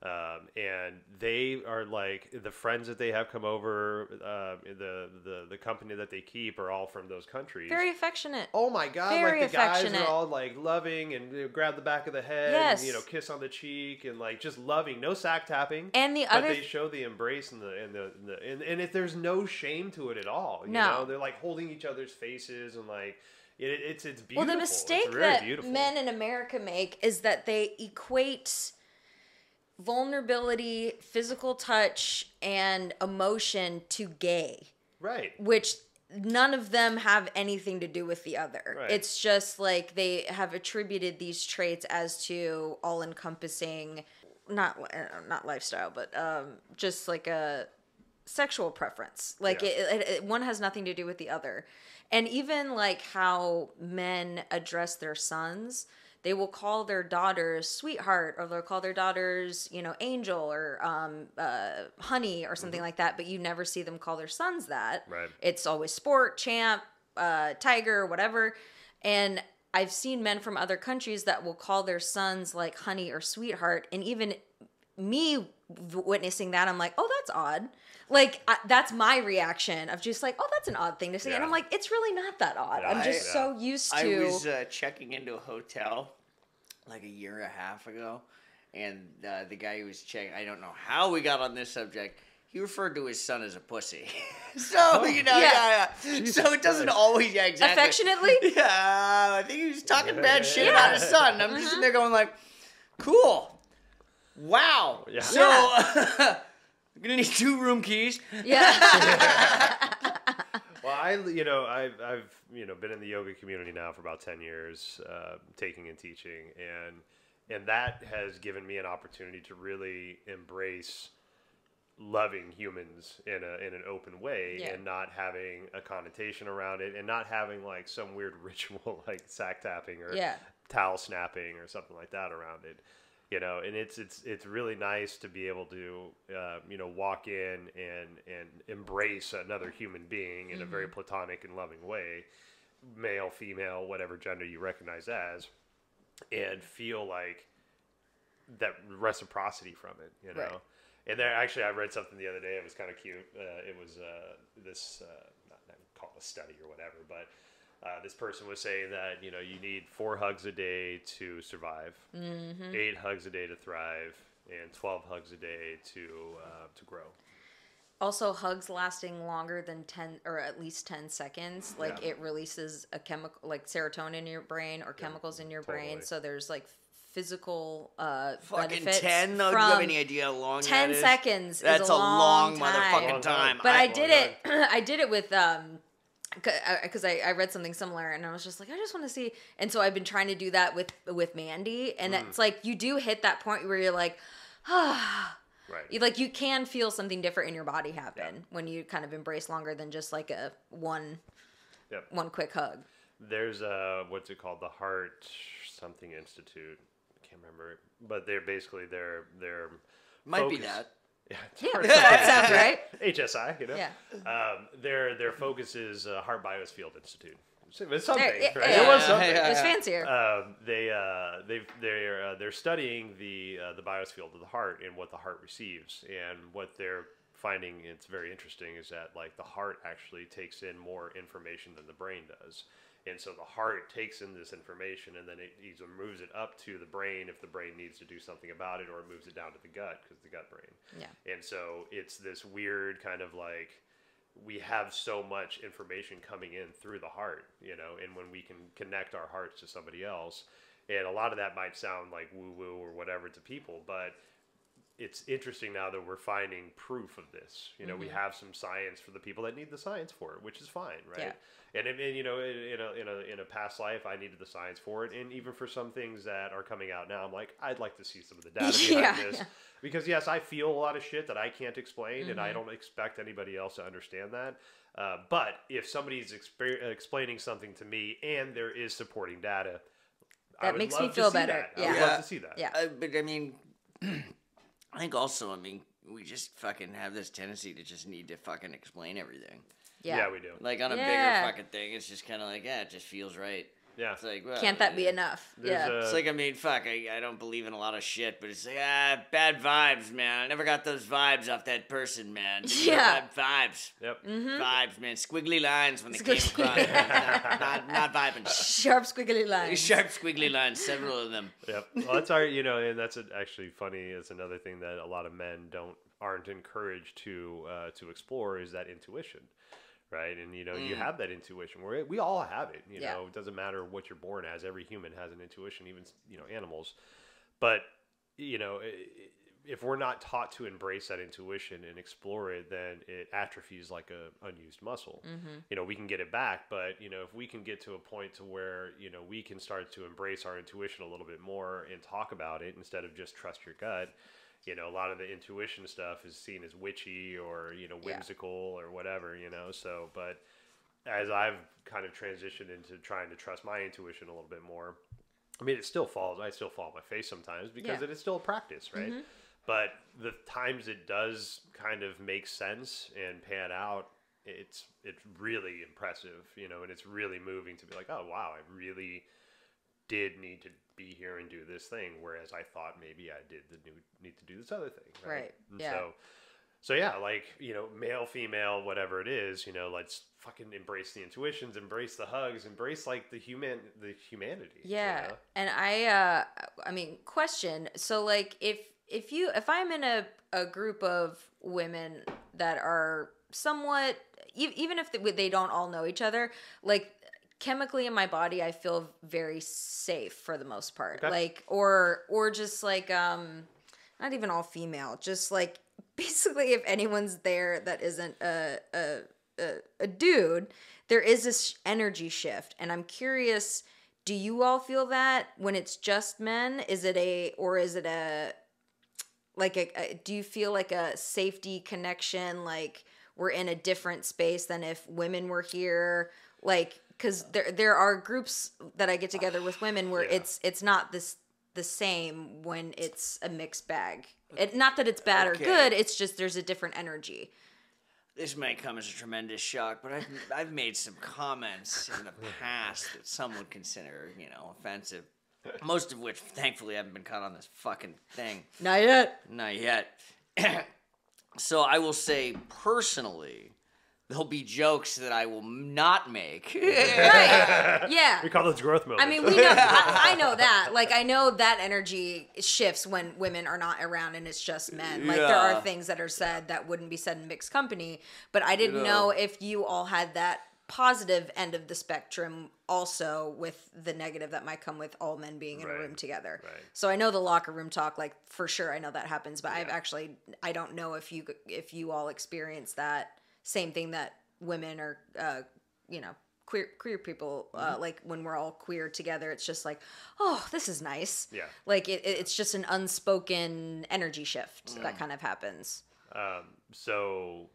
S1: um, and they are like the friends that they have come over. Uh, the the the company that they keep are all from those countries.
S3: Very affectionate.
S1: Oh my god!
S3: Very
S1: like the guys are all like loving and you know, grab the back of the head,
S3: Yes.
S1: and, you know, kiss on the cheek, and like just loving. No sack tapping.
S3: And the
S1: but
S3: other
S1: they show the embrace and the and the, and, the, and, and if there's no shame to it at all, you
S3: No.
S1: know, they're like holding each other's faces and like it, it's it's beautiful.
S3: Well, the mistake
S1: very
S3: that
S1: beautiful.
S3: men in America make is that they equate vulnerability, physical touch, and emotion to gay,
S1: right?
S3: which none of them have anything to do with the other.
S1: Right.
S3: It's just like they have attributed these traits as to all encompassing not uh, not lifestyle, but um, just like a sexual preference. Like
S1: Yeah.
S3: it, it, it, one has nothing to do with the other. And even like how men address their sons, they will call their daughters sweetheart or they'll call their daughters, you know, angel or um, uh, honey or something like that. But you never see them call their sons that.
S1: Mm-hmm. Right.
S3: It's always sport, champ, uh, tiger, whatever. And I've seen men from other countries that will call their sons like honey or sweetheart. And even me witnessing that, I'm like, oh, that's odd. Like I, that's my reaction of just like, oh, that's an odd thing to say, and I'm like, it's really not that odd. I'm just
S1: I-
S3: so used
S2: I
S3: to.
S2: was uh, checking into a hotel like a year and a half ago, and uh, the guy who was checking, I don't know how we got on this subject. He referred to his son as a pussy. so, you know, yeah, yeah. So it doesn't
S1: Christ.
S2: always, yeah, exactly.
S3: Affectionately?
S2: Yeah, I think he was talking bad shit about his son. I'm just sitting there going like, cool. Wow.
S1: Yeah.
S2: So, I'm going to need two room keys.
S3: yeah.
S1: Well, I you know I've I've you know been in the yoga community now for about ten years, uh, taking and teaching, and and that has given me an opportunity to really embrace loving humans in a in an open way
S3: Yeah.
S1: and not having a connotation around it and not having like some weird ritual like sack tapping or
S3: Yeah.
S1: towel snapping or something like that around it you know and it's it's it's really nice to be able to uh, you know walk in and and embrace another human being in a very platonic and loving way male female whatever gender you recognize as and feel like that reciprocity from it you know
S3: Right.
S1: and there actually i read something the other day it was kind of cute uh, it was uh, this uh, not, not call it a study or whatever but uh, this person was saying that you know you need four hugs a day to survive,
S3: Mm-hmm.
S1: eight hugs a day to thrive, and twelve hugs a day to uh, to grow.
S3: also, hugs lasting longer than ten or at least ten seconds, like
S1: Yeah.
S3: it releases a chemical like serotonin in your brain or chemicals in your brain. So there's like physical uh
S2: Fucking
S3: benefits
S2: 10 though? Do you have any idea how long
S3: 10
S2: that is?
S3: seconds
S2: That's
S3: is
S2: a
S3: a
S2: long,
S3: long time.
S2: motherfucking time.
S1: time.
S3: but I,
S1: I-
S3: did it. I did it with um, because I, I read something similar and I was just like, I just want to see. And so I've been trying to do that with with Mandy, and
S1: Mm.
S3: it's like you do hit that point where you're like, ah.
S1: Right.
S3: You, like you can feel something different in your body happen when you kind of embrace longer than just like a one
S1: Yep.
S3: one quick hug.
S1: There's uh what's it called? The Heart something Institute. I can't remember, but they're basically they're they're
S2: Might be that.
S1: Yeah,
S3: Yeah, that sounds right.
S1: HSI, you know.
S3: Yeah.
S1: Um, their their focus is uh, Heart Biosfield Institute. It's something,
S3: There- yeah,
S1: right?
S3: yeah.
S1: It was
S2: Yeah,
S1: something.
S2: yeah.
S3: It was fancier.
S1: Um, they uh, they they're uh, they're studying the uh, the biofield of the heart and what the heart receives, and what they're finding it's very interesting is that like the heart actually takes in more information than the brain does, and so the heart takes in this information and then it either moves it up to the brain if the brain needs to do something about it, or it moves it down to the gut because the gut brain.
S3: Yeah.
S1: And so it's this weird kind of like we have so much information coming in through the heart, you know, and when we can connect our hearts to somebody else, and a lot of that might sound like woo woo or whatever to people, but it's interesting now that we're finding proof of this. You know, we have some science for the people that need the science for it, which is fine, right?
S3: Yeah.
S1: And, and, and, you know, in in a, in a in a past life, I needed the science for it, and even for some things that are coming out now, I'm like, I'd like to see some of the data behind
S3: Yeah,
S1: this,
S3: yeah.
S1: because yes, I feel a lot of shit that I can't explain, and
S3: Mm-hmm.
S1: I don't expect anybody else to understand that. Uh, but if somebody's exper- explaining something to me and there is supporting data, I
S3: That
S1: would
S3: makes
S1: love
S3: me feel better.
S1: that. I would
S3: Yeah.
S1: love to see that.
S3: Yeah.
S2: Uh, but I mean, I think also, I mean, we just fucking have this tendency to just need to fucking explain everything.
S3: Yeah.
S1: yeah, we do.
S2: Like on a
S3: Yeah.
S2: bigger fucking thing, it's just kind of like, yeah, it just feels right.
S1: Yeah.
S2: It's like, well,
S3: Can't that be enough?
S1: There's
S3: yeah.
S1: a-
S2: It's like I mean, fuck. I, I don't believe in a lot of shit, but it's like ah, bad vibes, man. I never got those vibes off that person, man. Just
S3: Yeah.
S2: bad vibes.
S1: Yep.
S2: Vibes, man. Squiggly lines when they
S3: Squiggly-
S2: came across. not, not, not vibing.
S3: Sharp squiggly lines.
S2: Sharp squiggly lines, several of them.
S1: Yep. Well, that's our, you know, and that's actually funny. It's another thing that a lot of men don't aren't encouraged to uh, to explore is that intuition, right? And you know, you mm. have that intuition. Where we all have it. You
S3: Yeah.
S1: know, it doesn't matter what you're born as. Every human has an intuition, even you know animals. But you know, if we're not taught to embrace that intuition and explore it, then it atrophies like a unused muscle. Mm-hmm. You know, we can get it back, but you know, if we can get to a point to where you know we can start to embrace our intuition a little bit more and talk about it instead of just trust your gut. You know, a lot of the intuition stuff is seen as witchy or you know
S3: Yeah.
S1: whimsical or whatever. You know, so but as I've kind of transitioned into trying to trust my intuition a little bit more, I mean, it still falls. I still fall on my face sometimes because
S3: Yeah. Mm-hmm.
S1: it is still a practice, right? But the times it does kind of make sense and pan out, it's it's really impressive, you know, and it's really moving to be like, oh wow, I really did need to be here and do this thing, whereas I thought maybe I did the new, need to do this other thing, right?
S3: Right, yeah.
S1: So, so yeah, like you know, male, female, whatever it is, you know, let's fucking embrace the intuitions, embrace the hugs, embrace like the human, the humanity. you
S3: Yeah.
S1: know?
S3: And I uh I mean, question. So like if if you if I'm in a a group of women that are somewhat even if they don't all know each other, like chemically in my body I feel very safe for the most part.
S1: Okay.
S3: Like or or just like um not even all female, just like basically if anyone's there that isn't a a a, a dude, there is this energy shift and I'm curious do you all feel that when it's just men is it a or is it a like a, a do you feel like a safety connection like we're in a different space than if women were here like because there there are groups that i get together with women where
S1: Yeah.
S3: it's it's not this the same when it's a mixed bag it, not that it's bad
S2: Okay.
S3: or good it's just there's a different energy
S2: This might come as a tremendous shock, but I've I've made some comments in the past that some would consider, you know, offensive. Most of which, thankfully, haven't been caught on this fucking thing.
S3: not yet
S2: Not yet. so I will say personally, there'll be jokes that I will not make.
S3: right yeah
S1: We call those growth moments.
S3: I mean, we know. I, I know that. Like, I know that energy shifts when women are not around and it's just men. Like, there are things that are said that wouldn't be said in mixed company. But I didn't
S2: You
S3: know
S2: know.
S3: if you all had that positive end of the spectrum also with the negative that might come with all men being in
S1: Right.
S3: a room together.
S1: Right.
S3: So I know the locker room talk, like for sure, I know that happens. But I've actually, I don't know if you if you all experience that same thing that women or uh, you know queer queer people uh,
S1: Mm-hmm.
S3: like when we're all queer together it's just like oh this is nice
S1: Yeah.
S3: like it, it- it's just an unspoken energy shift that kind of happens
S1: Um, so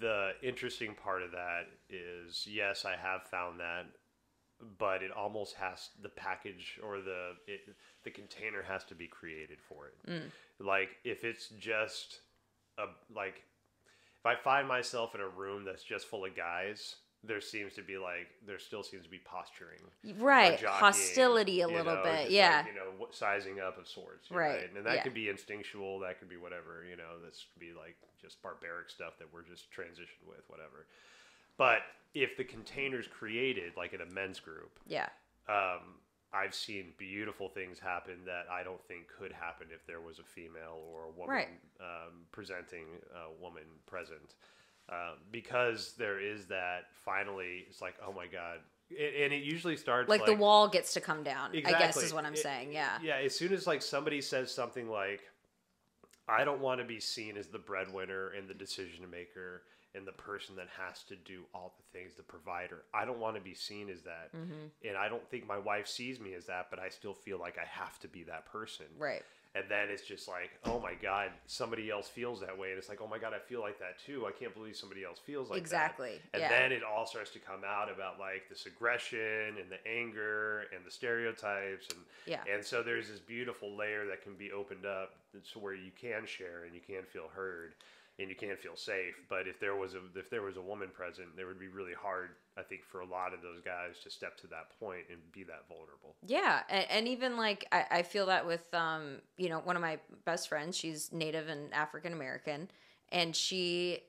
S1: the interesting part of that is yes, I have found that, but it almost has the package or the it, the container has to be created for it. Like if it's just a like if I find myself in a room that's just full of guys, there seems to be like there still seems to be posturing
S3: right
S1: jockeying,
S3: hostility a little
S1: know,
S3: bit yeah
S1: like, you know, sizing up of sorts, know,
S3: Right,
S1: And that
S3: yeah.
S1: could be instinctual, that could be whatever, you know, this could be like just barbaric stuff that we're just transitioned with, whatever. But if the container's created, like in a men's group,
S3: yeah
S1: um, I've seen beautiful things happen that I don't think could happen if there was a female or a woman
S3: Right.
S1: um, presenting a woman present. Um, because there is that finally, it's like, oh my God, it, and it usually starts
S3: like, the wall gets to come down. I guess is what I'm
S1: It-
S3: saying. Yeah.
S1: Yeah, as soon as like somebody says something like, "I don't want to be seen as the breadwinner and the decision maker and the person that has to do all the things, the provider. I don't want to be seen as that,
S3: Mm-hmm.
S1: and I don't think my wife sees me as that, but I still feel like I have to be that person."
S3: Right.
S1: And then it's just like, oh my god, somebody else feels that way, and it's like, oh my god, I feel like that too. I can't believe somebody else feels like
S3: Exactly,
S1: that. Exactly. And
S3: yeah.
S1: then it all starts to come out about like this aggression and the anger and the stereotypes, and
S3: Yeah.
S1: and so there's this beautiful layer that can be opened up, that's where you can share and you can feel heard and you can't feel safe. But if there was a if there was a woman present, it would be really hard, I think, for a lot of those guys to step to that point and be that vulnerable.
S3: Yeah, and, and even like I, I feel that with um, you know, one of my best friends, she's Native and African American, and she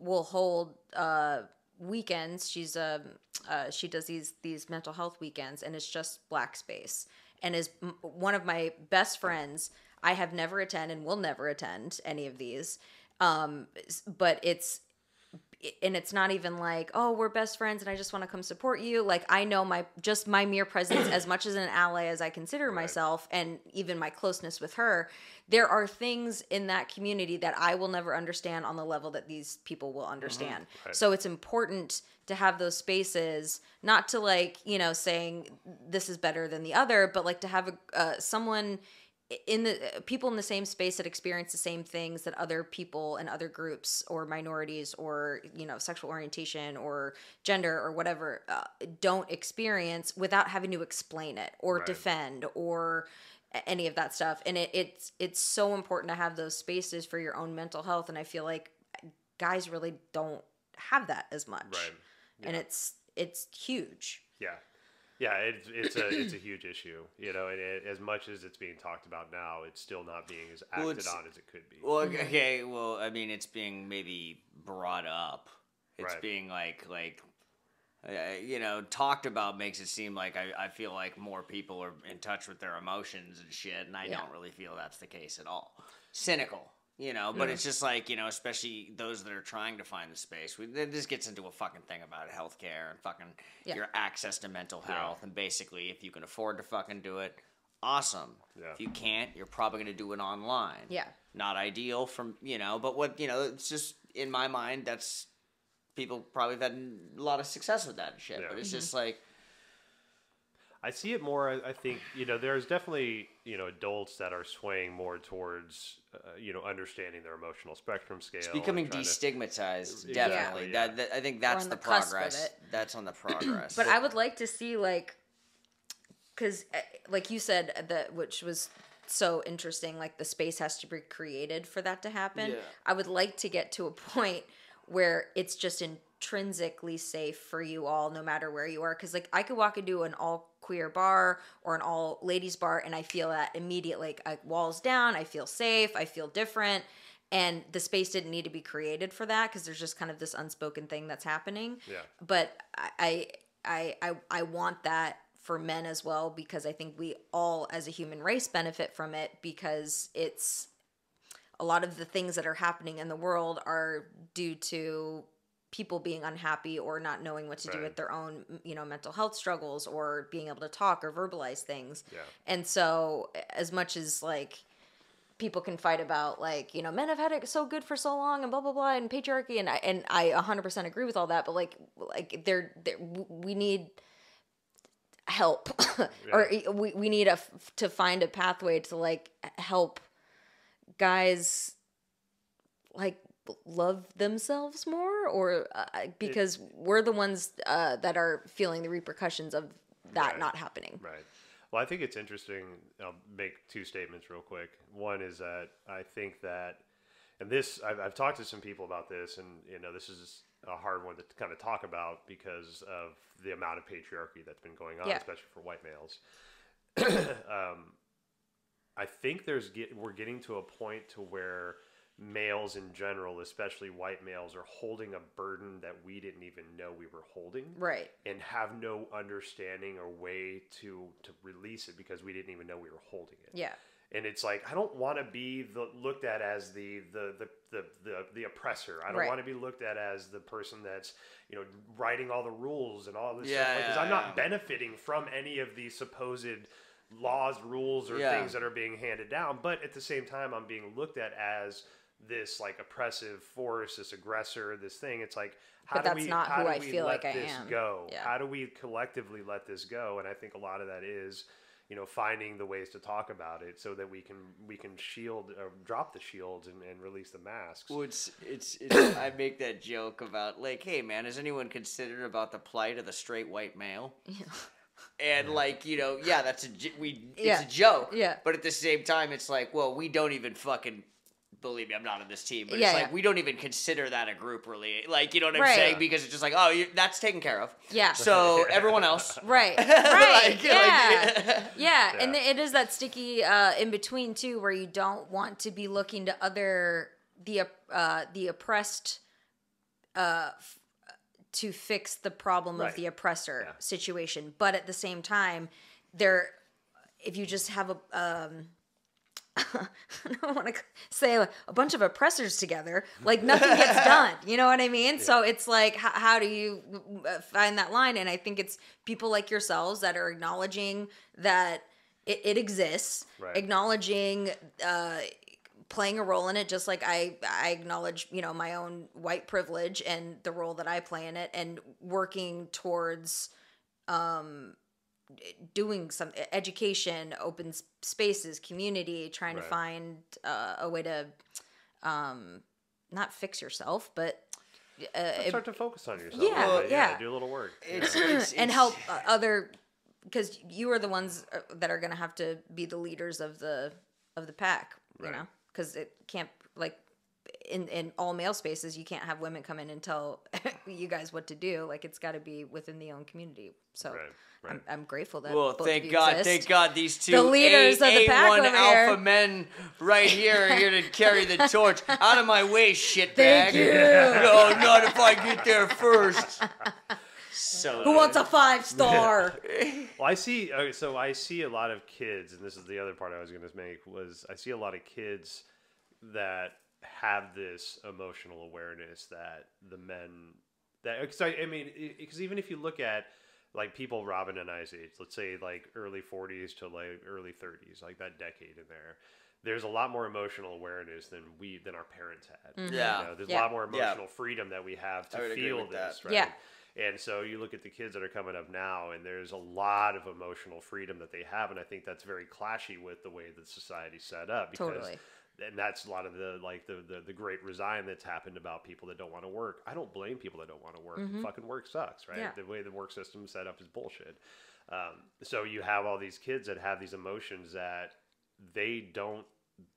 S3: will hold uh weekends. She's um uh she does these these mental health weekends, and it's just black space, and is m- one of my best friends. I have never attend and will never attend any of these, um, but it's and it's not even like oh we're best friends and i just want to come support you. Like i know my just my mere presence as much as an ally as i consider myself and even my closeness with her there are things in that community that i will never understand on the level that these people will understand.
S1: Right.
S3: so it's important to have those spaces not to like you know saying this is better than the other but like to have a uh, someone in the uh, people in the same space that experience the same things that other people and other groups or minorities or you know sexual orientation or gender or whatever uh, don't experience without having to explain it or
S1: Right.
S3: defend or any of that stuff. And it, it's it's so important to have those spaces for your own mental health. And i feel like guys really don't have that as much.
S1: Right.
S3: and it's it's huge.
S1: Yeah, yeah, it's it's a it's a huge issue, you know, and it, as much as it's being talked about now, it's still not being as acted
S2: Well,
S1: on as it could be.
S2: Well, okay. Well, I mean, it's being maybe brought up. It's
S1: Right.
S2: being like like. Uh, you know, talked about makes it seem like I, I feel like more people are in touch with their emotions and shit, and I
S3: Yeah.
S2: don't really feel that's the case at all. Cynical, you know, but it's just like, you know, especially those that are trying to find the space. We, this gets into a fucking thing about healthcare and fucking
S3: Yeah.
S2: your access to mental
S1: Yeah.
S2: health. And basically, if you can afford to fucking do it, awesome.
S1: Yeah.
S2: If you can't, you're probably going to do it online
S3: yeah
S2: not ideal from you know but what you know it's just in my mind that's people probably have had a lot of success with that shit
S1: Yeah.
S2: but it's
S3: Mm-hmm.
S2: just like
S1: I see it more. I I think you know, there's definitely you know adults that are swaying more towards uh, you know understanding their emotional spectrum scale.
S2: it's
S1: and
S2: becoming
S1: trying to-
S2: destigmatized definitely
S1: yeah.
S2: that, that i think that's the,
S3: the
S2: progress that's on the progress
S3: But I would like to see like, because like you said that, which was so interesting. Like the space has to be created for that to happen.
S2: Yeah.
S3: I would like to get to a point where it's just intrinsically safe for you all, no matter where you are. Because like I could walk into an all queer bar or an all ladies bar, and I feel that immediately. Like I, walls down, I feel safe, I feel different. And the space didn't need to be created for that because there's just kind of this unspoken thing that's happening
S1: Yeah.
S3: but I, I I I want that for men as well because I think we all as a human race benefit from it because it's a lot of the things that are happening in the world are due to people being unhappy or not knowing what to do with their own you know mental health struggles or being able to talk or verbalize things.
S1: Yeah.
S3: and so as much as like people can fight about like you know men have had it so good for so long and blah blah blah and patriarchy and I and I 100% agree with all that but like like they're we need help. Or we, we need a to find a pathway to like help guys like love themselves more or uh, because we're the ones uh, that are feeling the repercussions of that
S1: Right.
S3: not happening
S1: Right. Well, I think it's interesting. I'll make two statements real quick. One is that I think that, and this, I've, I've talked to some people about this, and, you know, this is a hard one to kind of talk about because of the amount of patriarchy that's been going on,
S3: Yeah.
S1: especially for white males. um, I think there's get, we're getting to a point to where males in general, especially white males, are holding a burden that we didn't even know we were holding
S3: right
S1: and have no understanding or way to to release it because we didn't even know we were holding it.
S3: yeah
S1: and it's like I don't want to be the, looked at as the the the the the, the oppressor. I don't
S3: Right.
S1: want to be looked at as the person that's you know writing all the rules and all this
S2: Yeah,
S1: stuff because
S2: yeah,
S1: I'm not
S2: yeah.
S1: benefiting from any of these supposed laws, rules, or
S2: Yeah.
S1: things that are being handed down. But at the same time, I'm being looked at as this like oppressive force, this aggressor, this thing. It's like how
S3: But
S1: do we
S3: not
S1: how
S3: who
S1: do
S3: I
S1: we
S3: feel
S1: let
S3: like I
S1: this
S3: am.
S1: go?
S3: Yeah.
S1: How do we collectively let this go? And I think a lot of that is you know finding the ways to talk about it so that we can we can shield or drop the shields and, and release the masks
S2: Well, it's, it's, it's I make that joke about like, hey man, has anyone considered about the plight of the straight white male? Yeah And like you know, yeah, that's a we. It's
S3: Yeah.
S2: a joke.
S3: Yeah.
S2: But at the same time, it's like, well, we don't even fucking. Believe me, I'm not on this team, but
S3: Yeah,
S2: it's like
S3: yeah.
S2: we don't even consider that a group, really. Like, you know what I'm
S3: Right.
S2: saying? Because it's just like, oh, you, that's taken care of.
S3: Yeah.
S2: So everyone else,
S3: Right. Right.
S2: Like-
S3: yeah.
S2: like-
S3: yeah. And
S1: Yeah.
S3: it is that sticky uh, in between too, where you don't want to be looking to other the uh, the oppressed uh, f- to fix the problem
S1: Right.
S3: of the oppressor
S1: Yeah.
S3: situation, but at the same time, there, if you just have a um, I don't want to say like a bunch of oppressors together, like nothing gets done. You know what I mean? So it's like, how, how do you uh, find that line? And I think it's people like yourselves that are acknowledging that it, it exists,
S1: Right.
S3: acknowledging, uh, playing a role in it just like I I acknowledge, you know, my own white privilege and the role that I play in it and working towards doing some education, open spaces, community, trying to find uh, a way to um, not fix yourself, but uh,
S1: start to focus on yourself
S3: Yeah,
S1: a little bit.
S3: yeah.
S1: do a little work
S2: it's,
S1: Yeah.
S2: it's,
S3: and help uh, other because you are the ones uh, that are going to have to be the leaders of the of the pack, you know, because it can't like in in all male spaces you can't have women come in and tell you guys what to do. Like it's got to be within the own community. So.
S1: Right, right.
S3: I'm, I'm grateful that
S2: Well,
S3: both of
S2: thank
S3: you
S2: God,
S3: exist.
S2: thank God these two
S3: The leaders
S2: A,
S3: of the pack
S2: A1
S3: over
S2: alpha
S3: here.
S2: men right here are here to carry the torch. Out of my way, shitbag.
S3: Thank you.
S2: no, not if I get there first. So
S3: Who wants a five star?
S1: Well, I see. Okay, so I see a lot of kids, and this is the other part I was going to make was I see a lot of kids that have this emotional awareness that the men that because I, I mean because even if you look at like people Robin and I's age, let's say like early 40s to like early 30s, like that decade in there. There's a lot more emotional awareness than we than our parents had. Mm-hmm.
S2: Yeah.
S1: You know, there's
S3: Yeah.
S1: a lot more
S2: Yeah.
S1: emotional freedom that we have to feel
S2: with that.
S1: this, right?
S3: Yeah.
S1: And so you look at the kids that are coming up now, and there's a lot of emotional freedom that they have, and I think that's very clashy with the way that society's set up. Because,
S3: Totally.
S1: And that's a lot of the like the, the the great resign that's happened about people that don't want to work. I don't blame people that don't want to work. Fucking work sucks, right?
S3: Yeah.
S1: The way the work system's set up is bullshit. Um, so you have all these kids that have these emotions that they don't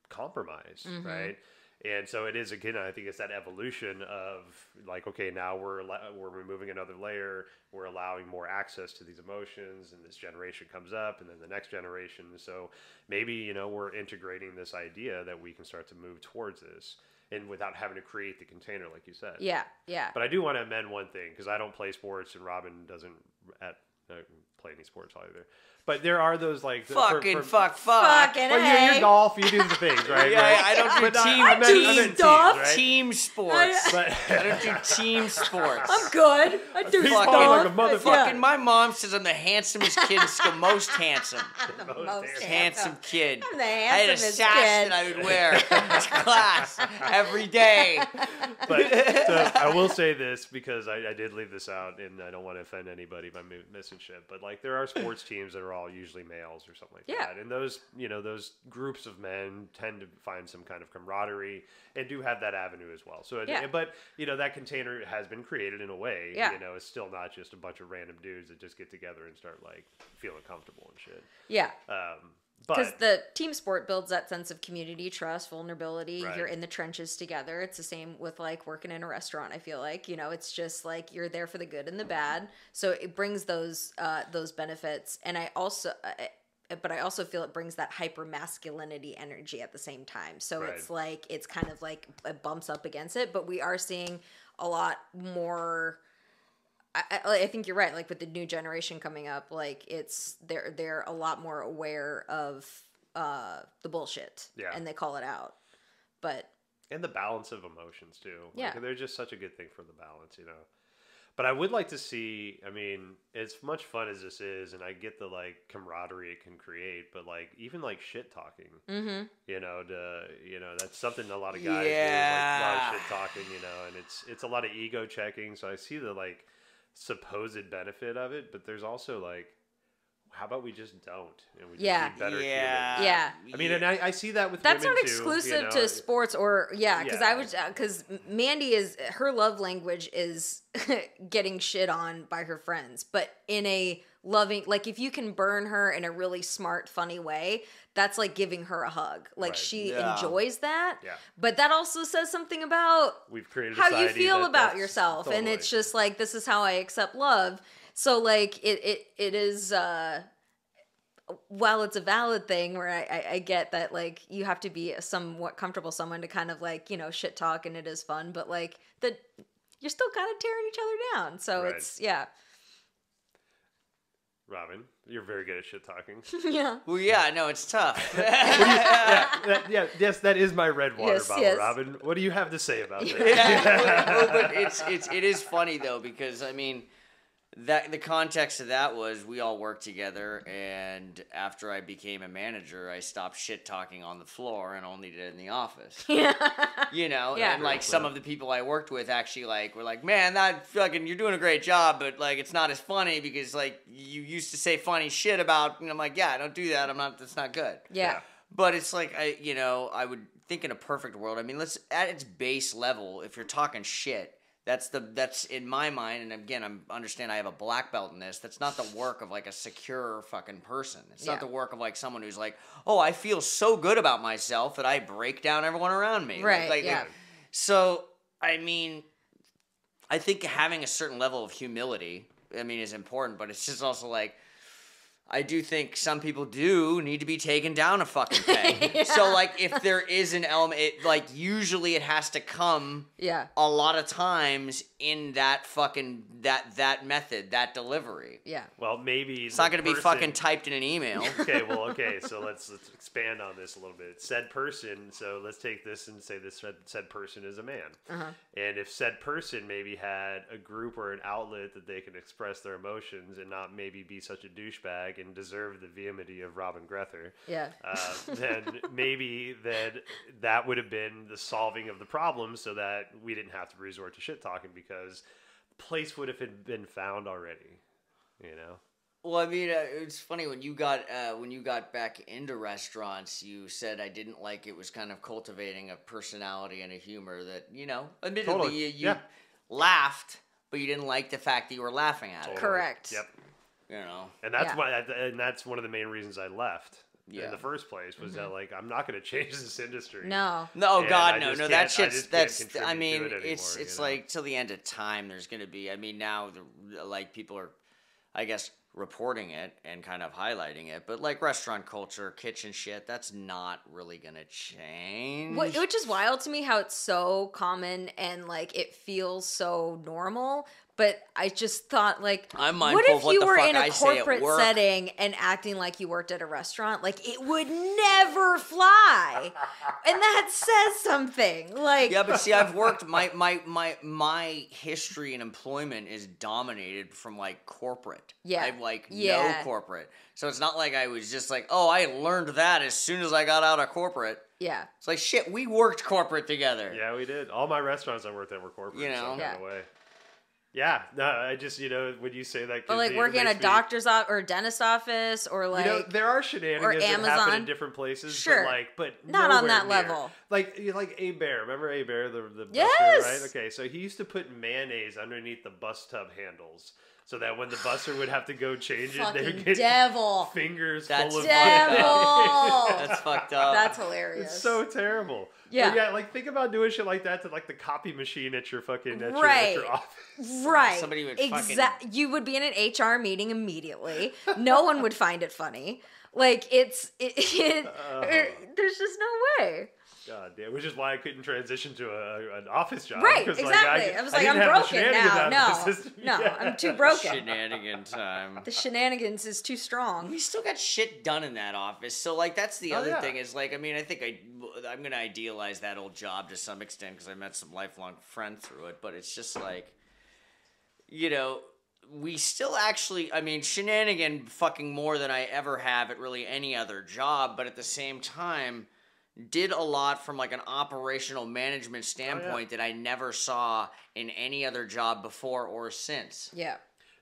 S1: compromise, right? And so it is again. I think it's that evolution of like, okay, now we're we're removing another layer. We're allowing more access to these emotions, and this generation comes up, and then the next generation. So maybe you know we're integrating this idea that we can start to move towards this, and without having to create the container, like you said.
S3: Yeah, yeah.
S1: But I do want to amend one thing because I don't play sports, and Robin doesn't at, uh, play any sports either. But there are those like the-
S2: Fucking
S1: for-
S2: fuck, fuck.
S3: Fucking
S1: Well, you,
S3: A.
S1: you golf, you do the things, right?
S2: Yeah,
S1: right?
S2: I don't do
S1: But,
S2: team-
S1: I
S2: I
S1: meant-
S2: do
S1: I meant
S3: stuff.
S1: teams, right?
S2: Team sports.
S1: But
S2: I don't do team sports.
S3: I'm good. I do
S1: Ping
S3: stuff.
S1: like a motherfucker.
S2: Fucking my mom says I'm the handsomest kid in school, most handsome.
S3: Most
S1: handsome.
S2: handsome kid.
S3: I'm the
S2: I had a sash
S3: kid.
S2: that I would wear to class every day.
S1: but so I will say this because I, I did leave this out, and I don't want to offend anybody by missing shit. But like, there are sports teams that are all usually males or something like
S3: Yeah.
S1: that, and those you know those groups of men tend to find some kind of camaraderie and do have that avenue as well. So, it,
S3: Yeah.
S1: but you know that container has been created in a way.
S3: Yeah.
S1: You know, it's still not just a bunch of random dudes that just get together and start like feeling comfortable and shit.
S3: Yeah.
S1: Um,
S3: Because the team sport builds that sense of community, trust, vulnerability.
S1: Right.
S3: You're in the trenches together. It's the same with like working in a restaurant. I feel like you know, it's just like you're there for the good and the bad. So it brings those uh, those benefits. And I also, uh, but I also feel it brings that hyper masculinity energy at the same time. So
S1: Right.
S3: it's like it's kind of like it bumps up against it. But we are seeing a lot more. I, I think you're right. Like with the new generation coming up, like it's they're they're a lot more aware of uh the bullshit
S1: Yeah.
S3: and they call it out but
S1: and the balance of emotions too.
S3: Yeah.
S1: like, they're just such a good thing for the balance, you know. But I would like to see. I mean, as much fun as this is, and I get the like camaraderie it can create, but like even like shit talking,
S3: mm-hmm.
S1: you know, to you know that's something a lot of guys do, like, a lot of shit talking, you know, and it's it's a lot of ego checking. So I see the like supposed benefit of it, but there's also like, how about we just don't and we just
S3: Yeah.
S1: be better
S2: yeah.
S1: humans?
S3: Yeah.
S1: I mean, and I, I see that with
S3: that's
S1: women
S3: not
S1: too, you
S3: exclusive
S1: know.
S3: to sports or yeah because i
S1: Yeah.
S3: was because uh, mandy is her love language is getting shit on by her friends but in a loving like if you can burn her in a really smart funny way that's like giving her a hug like
S1: Right.
S3: she
S2: Yeah.
S3: enjoys that
S1: Yeah.
S3: but that also says something about
S1: We've created
S3: how you feel about yourself and it's just like this is how i accept love so like it it, it is uh while it's a valid thing where I, I, I get that like you have to be somewhat comfortable someone to kind of like you know shit talk and it is fun but like that you're still kind of tearing each other down so
S1: Right.
S3: it's yeah
S1: Robin, you're very good at shit talking.
S3: yeah
S2: Well, yeah, no, it's tough.
S1: yeah, that, yeah, yes, that is my red water
S3: Yes,
S1: bottle,
S3: yes.
S1: Robin. What do you have to say about that?
S2: yeah, well, well, but it's it's it is funny though because I mean that the context of that was we all worked together and after I became a manager I stopped shit talking on the floor and only did it in the office.
S3: yeah
S2: You know,
S3: Yeah.
S2: and like some of the people I worked with actually like were like, "Man, that fucking you're doing a great job, but like it's not as funny because like you used to say funny shit about." And I'm like, "Yeah, I don't do that. I'm not. That's not good."
S3: yeah
S2: But it's like I, you know, I would think in a perfect world. I mean, let's at its base level, if you're talking shit, that's the that's in my mind. And again, I'm understand I have a black belt in this. That's not the work of like a secure fucking person. It's not the work of like someone who's like, oh, I feel so good about myself that I break down everyone around me.
S3: Right,
S2: Like,
S3: yeah.
S2: so I mean, I think having a certain level of humility, I mean, is important. But it's just also like. I do think some people do need to be taken down a fucking peg. So like if there is an element it like usually it has to come
S3: yeah
S2: a lot of times in that fucking that that method, that delivery.
S3: yeah
S1: Well, maybe
S2: It's not going to be fucking typed in an email.
S1: okay, well, okay. So let's let's expand on this a little bit. Said person. So let's take this and say this said, said person is a man.
S3: uh-huh
S1: And if said person maybe had a group or an outlet that they can express their emotions and not maybe be such a douchebag and deserve the vehemency of Robin Grether,
S3: yeah
S1: uh, then maybe then that would have been the solving of the problem so that we didn't have to resort to shit talking because the place would have had been found already. You know?
S2: Well, I mean, uh, it's funny when you got uh, when you got back into restaurants. You said I didn't like it was kind of cultivating a personality and a humor that you know. Admittedly,
S1: Totally,
S2: you, you
S1: yeah.
S2: laughed, but you didn't like the fact that you were laughing at it.
S3: Correct.
S1: Yep.
S2: You know.
S1: And that's
S3: Yeah.
S1: why, and that's one of the main reasons I left
S2: Yeah.
S1: in the first place was that like I'm not going to change this industry.
S3: Mm-hmm. no
S2: No,
S1: And
S2: God, no, no. That
S1: I
S2: shit's
S1: just can't
S2: that's. I mean,
S1: it
S2: it's
S1: anymore,
S2: it's
S1: you know?
S2: like till the end of time. There's gonna be. I mean, now the like people are, I guess, reporting it and kind of highlighting it. But like restaurant culture, kitchen shit, that's not really gonna change.
S3: What, which is wild to me how it's so common and like it feels so normal. But I just thought like,
S2: I'm
S3: what if
S2: of what
S3: you
S2: the
S3: were in a
S2: I
S3: corporate setting and acting like you worked at a restaurant? Like it would never fly, and that says something. Like
S2: yeah, but see, I've worked my my my my history and employment is dominated from like corporate.
S3: Yeah.
S2: I've like
S3: Yeah.
S2: no corporate, so it's not like I was just like, oh, I learned that as soon as I got out of corporate.
S3: yeah,
S2: It's like shit, we worked corporate together.
S1: Yeah, we did. All my restaurants I worked at were corporate.
S2: You
S1: You
S2: know?
S1: know,
S3: Yeah.
S1: Kind of way. Yeah, no, I just you know when you say that,
S3: but like
S1: me-
S3: working at a
S1: me-
S3: doctor's office or dentist office or like
S1: you know, there are shenanigans that happen
S3: Amazon.
S1: in different places,
S3: Sure.
S1: but like, but
S3: Not on that
S1: near.
S3: level.
S1: Like, like A Bear. Remember A Bear, the the
S3: Yes!
S1: busser, right? Okay, so he used to put mayonnaise underneath the bus tub handles, so that when the busser would have to go change it, they would
S3: fucking
S1: get
S3: devil.
S1: fingers
S2: That's
S1: full of
S3: Devil.
S2: That's fucked up.
S3: That's hilarious.
S1: It's so terrible.
S3: Yeah.
S1: But yeah. Like think about doing shit like that to like the copy machine at your fucking at, your, at
S3: Right.
S1: your office.
S3: Right.
S2: Somebody would
S3: exact. You would be in an HR meeting immediately. No one would find it funny. Like it's it. it er, there's just no way.
S1: God damn, which is why I couldn't transition to a, an office job.
S3: Right,
S1: 'cause,
S3: exactly.
S1: I,
S3: I, was like,
S1: didn't
S3: I'm broken now. No,
S1: of the system.
S3: no,
S1: Yeah.
S3: I'm too broken.
S2: Shenanigan time.
S3: The shenanigans is too strong.
S2: We still got shit done in that office. So like that's the
S1: Oh,
S2: other
S1: yeah.
S2: thing is like I mean I think I I'm gonna idealize that old job to some extent because I met some lifelong friend through it. But it's just like, you know, we still actually I mean shenanigan fucking more than I ever have at really any other job. But at the same time, did a lot from like an operational management oh, standpoint that I never saw in any other job before or since.
S3: Yeah.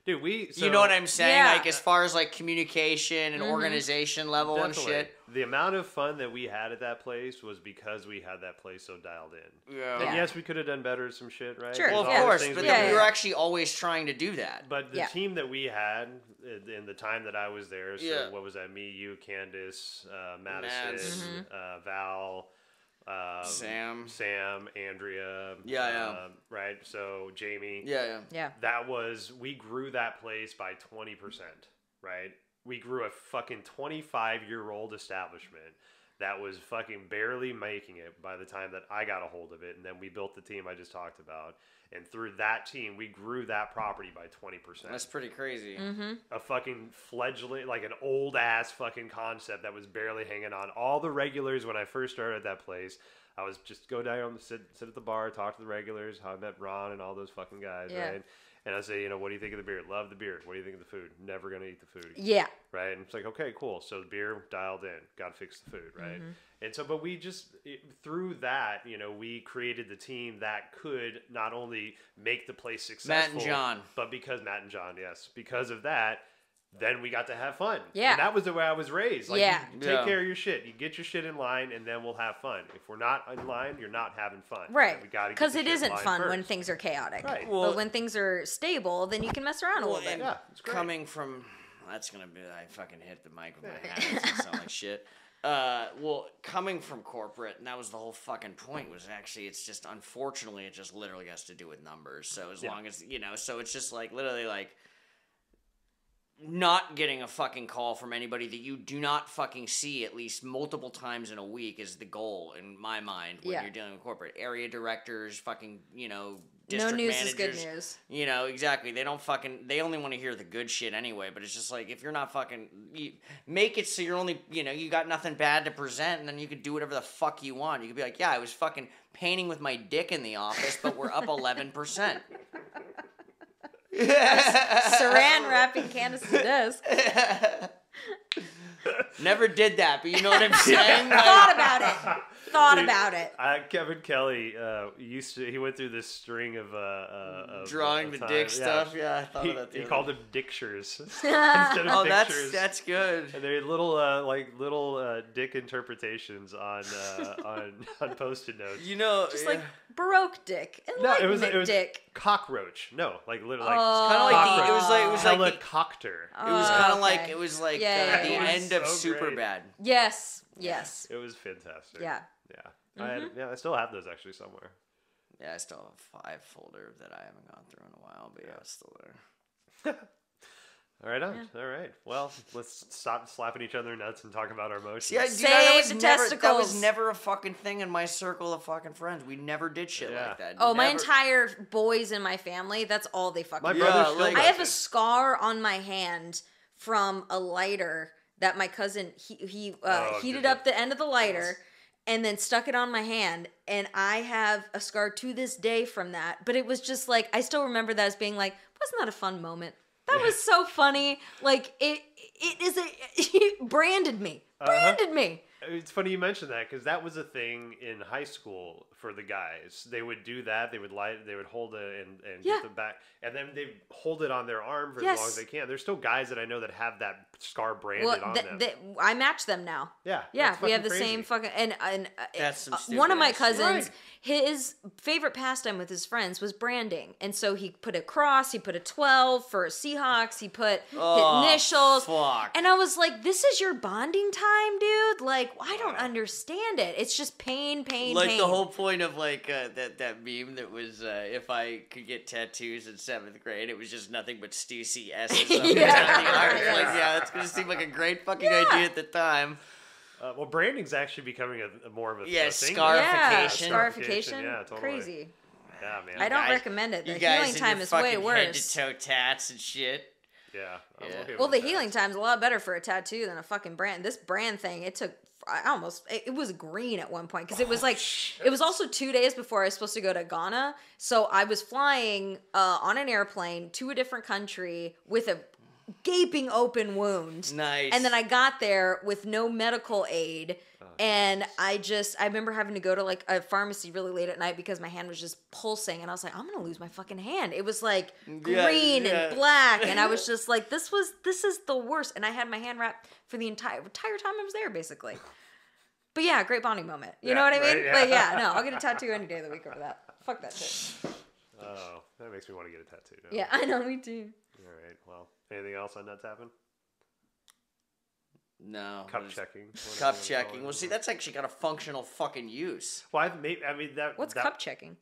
S1: Dude, we. So,
S2: you know what I'm saying?
S3: Yeah.
S2: Like as far as like communication and organization level and shit.
S1: The amount of fun that we had at that place was because we had that place so dialed in.
S2: Yeah.
S1: And
S3: Yeah.
S1: yes, we could have done better at some shit, right?
S3: Sure,
S2: Well, of
S1: all those
S2: course, but
S1: we
S3: Yeah,
S2: we were actually always trying to do that.
S1: But the
S3: Yeah.
S1: team that we had in in the time that I was there, so
S2: Yeah.
S1: what was that? Me, you, Candace, uh, Madison,
S2: Mads.
S1: uh, Val, um,
S2: Sam.
S1: Sam, Andrea.
S2: Yeah, yeah.
S1: um, right. So Jamie.
S2: Yeah, yeah.
S3: Yeah.
S1: That was we grew that place by twenty percent. Right. We grew a fucking twenty-five year old establishment that was fucking barely making it by the time that I got a hold of it, and then we built the team I just talked about. And through that team, we grew that property by twenty percent
S2: That's pretty crazy.
S3: Mm-hmm.
S1: a fucking fledgling, like an old ass fucking concept that was barely hanging on. All the regulars when I first started at that place, I was just go down, sit, sit at the bar, talk to the regulars. How I met Ron and all those fucking guys,
S3: Yeah.
S1: right? And I say, you know, what do you think of the beer? Love the beer. What do you think of the food? Never gonna eat the food,
S3: Yeah.
S1: right? And it's like, okay, cool. So the beer dialed in. Got to fix the food, right?
S3: Mm-hmm.
S1: And so, but we just it, through that, you know, we created the team that could not only make the place successful, Matt and
S2: John.
S1: but because Matt and John, yes, because of that, then we got to have fun.
S3: Yeah.
S1: and that was the way I was raised. Like,
S3: Yeah.
S1: you take
S2: Yeah.
S1: care of your shit. You get your shit in line, and then we'll have fun. If we're not in line, you're not having fun.
S3: Right.
S1: We got to
S3: Because it isn't fun when things are chaotic.
S1: Right.
S2: Well-
S3: but when things are stable, then you can mess around a
S2: Well,
S3: little bit.
S1: Yeah, it's great.
S2: coming from that's gonna be I fucking hit the mic with my hands and gonna sound like shit. Uh, well, coming from corporate, and that was the whole fucking point. Was actually, it's just unfortunately, it just literally has to do with numbers. So as
S1: Yeah.
S2: long as you know, so it's just like literally like not getting a fucking call from anybody that you do not fucking see at least multiple times in a week is the goal in my mind when
S3: Yeah.
S2: you're dealing with corporate area directors, fucking you know.
S3: No news
S2: managers,
S3: is good news.
S2: you know, exactly. They don't fucking. They only want to hear the good shit anyway. But it's just like if you're not fucking, you make it so you're only, you know, you got nothing bad to present, and then you could do whatever the fuck you want. You could be like, yeah, I was fucking painting with my dick in the office, but we're up eleven percent.
S3: Saran wrapping Candace's desk.
S2: Never did that, but you know what I'm saying. Like,
S3: Thought about it. Thought
S1: Dude,
S3: about it.
S1: Uh, Kevin Kelly uh, used to. He went through this string of, uh, uh, of
S2: drawing
S1: of
S2: the
S1: time.
S2: dick stuff. Yeah, I thought
S1: He,
S2: of that. the
S1: he
S2: other
S1: called them dictures instead of
S2: Oh, that's
S1: pictures.
S2: that's good.
S1: And they're little, uh, like little uh, dick interpretations on uh, on on post-it notes.
S2: You know,
S3: Just
S2: yeah.
S3: like Baroque dick.
S1: No, it was it was
S3: dick.
S1: cockroach. No, like literally like
S3: Oh.
S2: kind of like the. It was like it was like the,
S1: helicopter.
S2: It was
S3: Oh,
S2: kind of
S3: okay.
S2: like it was like
S3: Yeah,
S2: uh,
S3: yeah,
S2: the
S3: yeah.
S2: end of
S1: So great.
S2: Superbad.
S3: Yes. Yes.
S1: It was fantastic.
S3: Yeah.
S1: Yeah. I had, yeah, I still have those actually somewhere.
S2: Yeah, I still have a five folder that I haven't gone through in a while, but yeah, it's still there.
S1: All right, on. All right. Well, let's stop slapping each other nuts and talk about our emotions.
S2: Yeah, dude,
S3: Save
S2: that was
S3: the
S2: never, That was never a fucking thing in my circle of fucking friends. We never did shit
S1: Yeah.
S2: like that.
S3: Oh, my entire boys in my family, that's all they fucking
S1: My
S3: do.
S2: Yeah,
S1: brother still
S2: like-
S3: I
S1: does
S3: have a scar on my hand from a lighter that my cousin he he uh,
S1: Oh,
S3: heated up the end of the lighter and then stuck it on my hand and I have a scar to this day from that. But it was just like I still remember that as being like wasn't that a fun moment? That was so funny. Like it it is a it branded me.
S1: Uh-huh.
S3: Branded me.
S1: It's funny you mentioned that because that was a thing in high school for the guys. They would do that. They would light. They would hold it and, and
S3: Yeah.
S1: get the back, and then they hold it on their arm for as long as they can. There's still guys that I know that have that scar branded
S3: Well,
S1: on
S3: th-
S1: them.
S3: th- I match them now.
S1: yeah,
S3: Yeah, we have the
S1: fucking
S3: same fucking and and uh,
S2: That's some
S3: uh, one of my
S2: stupid ass shit.
S3: cousins.
S1: Right.
S3: His favorite pastime with his friends was branding, and so he put a cross, he put a twelve for Seahawks, he put
S2: Oh,
S3: the initials,
S2: fuck.
S3: and I was like, "This is your bonding time, dude! Like, I don't understand it. It's just pain, pain, pain.
S2: like
S3: pain."
S2: the whole point of like uh, that that meme that was uh, if I could get tattoos in seventh grade, it was just nothing but Stussy S's. up and
S3: Yeah.
S2: down the arm.
S3: Yes.
S2: Like, yeah, that's gonna seem like a great fucking
S3: Yeah.
S2: idea at the time.
S1: Uh, well, branding's actually becoming a, a more of a
S2: Yeah,
S1: a thing.
S2: scar-
S3: Yeah,
S2: Scarification.
S3: scarification.
S1: Yeah, totally.
S3: Crazy.
S1: Yeah, man.
S3: I don't
S2: guys-
S3: recommend it. The healing time is way worse.
S2: Head to toe tats and shit.
S1: Yeah.
S2: Yeah.
S1: okay
S3: Well, the
S1: that.
S3: healing time's a lot better for a tattoo than a fucking brand. This brand thing, it took. I almost it, was green at one point because it was like it was also two days before I was supposed to go to Ghana. So I was flying uh, on an airplane to a different country with a gaping open wound.
S2: Nice.
S3: And then I got there with no medical aid. Oh, and I just, I remember having to go to like a pharmacy really late at night because my hand was just pulsing. And I was like, I'm going to lose my fucking hand. It was like green
S2: yeah.
S3: and black. And I was just like, this was, this is the worst. And I had my hand wrapped for the entire, entire time I was there, basically. But yeah, great bonding moment. You know what I mean?
S1: right,
S3: But
S1: yeah.
S3: yeah, no, I'll get a tattoo any day of the week over that. Fuck that shit.
S1: Oh, that makes me want to get a tattoo. Now.
S3: Yeah, I know, me too.
S1: All right. Well, anything else on that tapping?
S2: no.
S1: Cup checking.
S2: Cup checking.
S1: it.
S2: Well, see, that's actually got a functional fucking use.
S1: Well, I've made, I mean that.
S3: What's
S1: that,
S3: cup checking?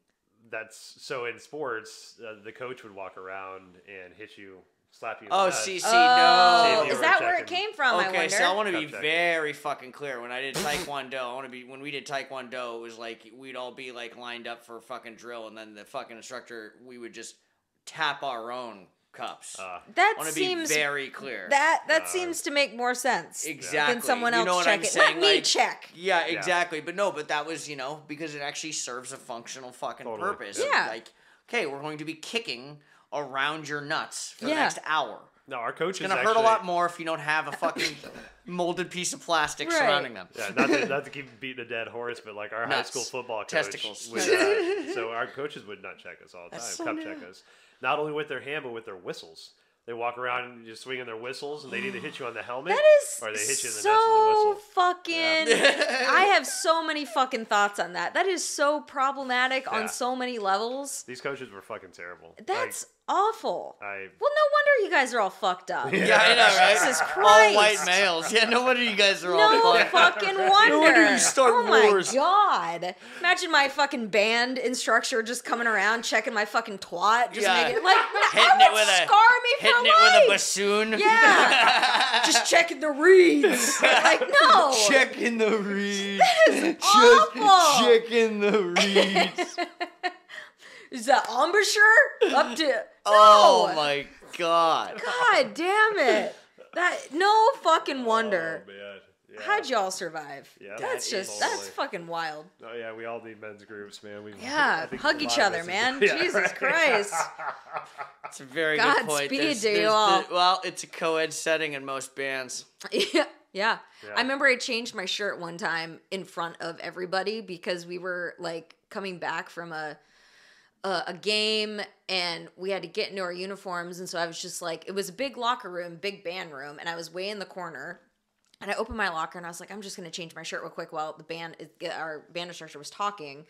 S1: That's so in sports, uh, the coach would walk around and hit you, slap you.
S2: Oh,
S1: nuts.
S2: see, see,
S3: Oh,
S1: See if you
S3: is
S1: were
S3: that where it came from? I
S2: okay,
S3: wonder.
S2: so I want to be
S1: checking.
S2: very fucking clear. When I did Taekwondo, I want to be when we did Taekwondo, it was like we'd all be like lined up for a fucking drill, and then the fucking instructor we would just tap our own cups.
S1: Uh,
S3: that
S2: I want be
S3: seems
S2: very clear.
S3: that that
S1: Uh,
S3: seems to make more sense
S2: exactly.
S3: than someone
S2: You
S3: else
S2: know
S3: check it.
S2: saying?
S3: Let me
S2: Like,
S3: check.
S2: Yeah, exactly. But no, but that was, you know, because it actually serves a functional fucking
S1: Totally.
S2: purpose.
S3: Yeah.
S2: Like, okay, we're going to be kicking around your nuts for the next hour.
S1: no, our coach
S2: It's
S1: is
S2: gonna
S1: actually,
S2: hurt a lot more if you don't have a fucking molded piece of plastic
S3: Right.
S2: surrounding them.
S1: Yeah, not to, not to keep beating a dead horse, but like our high school football coach,
S2: Testicles.
S1: Would, uh, so our coaches would nut check us all the time,
S2: so
S1: cup
S2: new.
S1: check us, not only with their hand but with their whistles. They walk around and just swinging their whistles, and they either hit you on the helmet
S3: That is
S1: or they hit you in the nuts with the
S3: so
S1: whistle.
S3: fucking.
S2: Yeah.
S3: I have so many fucking thoughts on that. That is so problematic
S1: Yeah.
S3: on so many levels.
S1: These coaches were fucking terrible.
S3: That's awful.
S1: I
S3: Well, no wonder you guys are all fucked up.
S2: Yeah, I know, right?
S3: Jesus
S2: All white males. Yeah, no wonder you guys are all
S3: No
S2: fucked.
S3: fucking wonder.
S2: No wonder you start
S3: oh my god! Imagine my fucking band instructor just coming around checking my fucking twat, just
S2: Yeah.
S3: making it like
S2: Hitting it
S3: would
S2: with a-
S3: scar me for
S2: Hitting it
S3: life.
S2: with a bassoon.
S3: Yeah. just checking the reeds. like no.
S2: Checking the reeds.
S3: awful.
S2: checking the reeds.
S3: Is that embouchure up to?
S2: Oh
S3: No.
S2: my god.
S3: God damn it! That no fucking wonder.
S1: Oh, man. Yeah.
S3: How'd y'all survive?
S1: Yeah,
S3: that's
S2: that
S3: just
S2: is-
S3: that's fucking wild.
S1: Oh yeah, we all need men's groups, man. We
S3: Yeah, hug each other, man.
S1: Yeah,
S3: Jesus
S1: right.
S3: Christ.
S2: It's a very good point.
S3: Godspeed
S2: There's-
S3: to you all.
S2: the- well, it's a co-ed setting in most bands.
S3: yeah, yeah.
S1: Yeah.
S3: I remember I changed my shirt one time in front of everybody because we were like coming back from a a, a game and we had to get into our uniforms and so I was just like it was a big locker room, big band room and I was way in the corner and I opened my locker and I was like I'm just going to change my shirt real quick while the band our band instructor was talking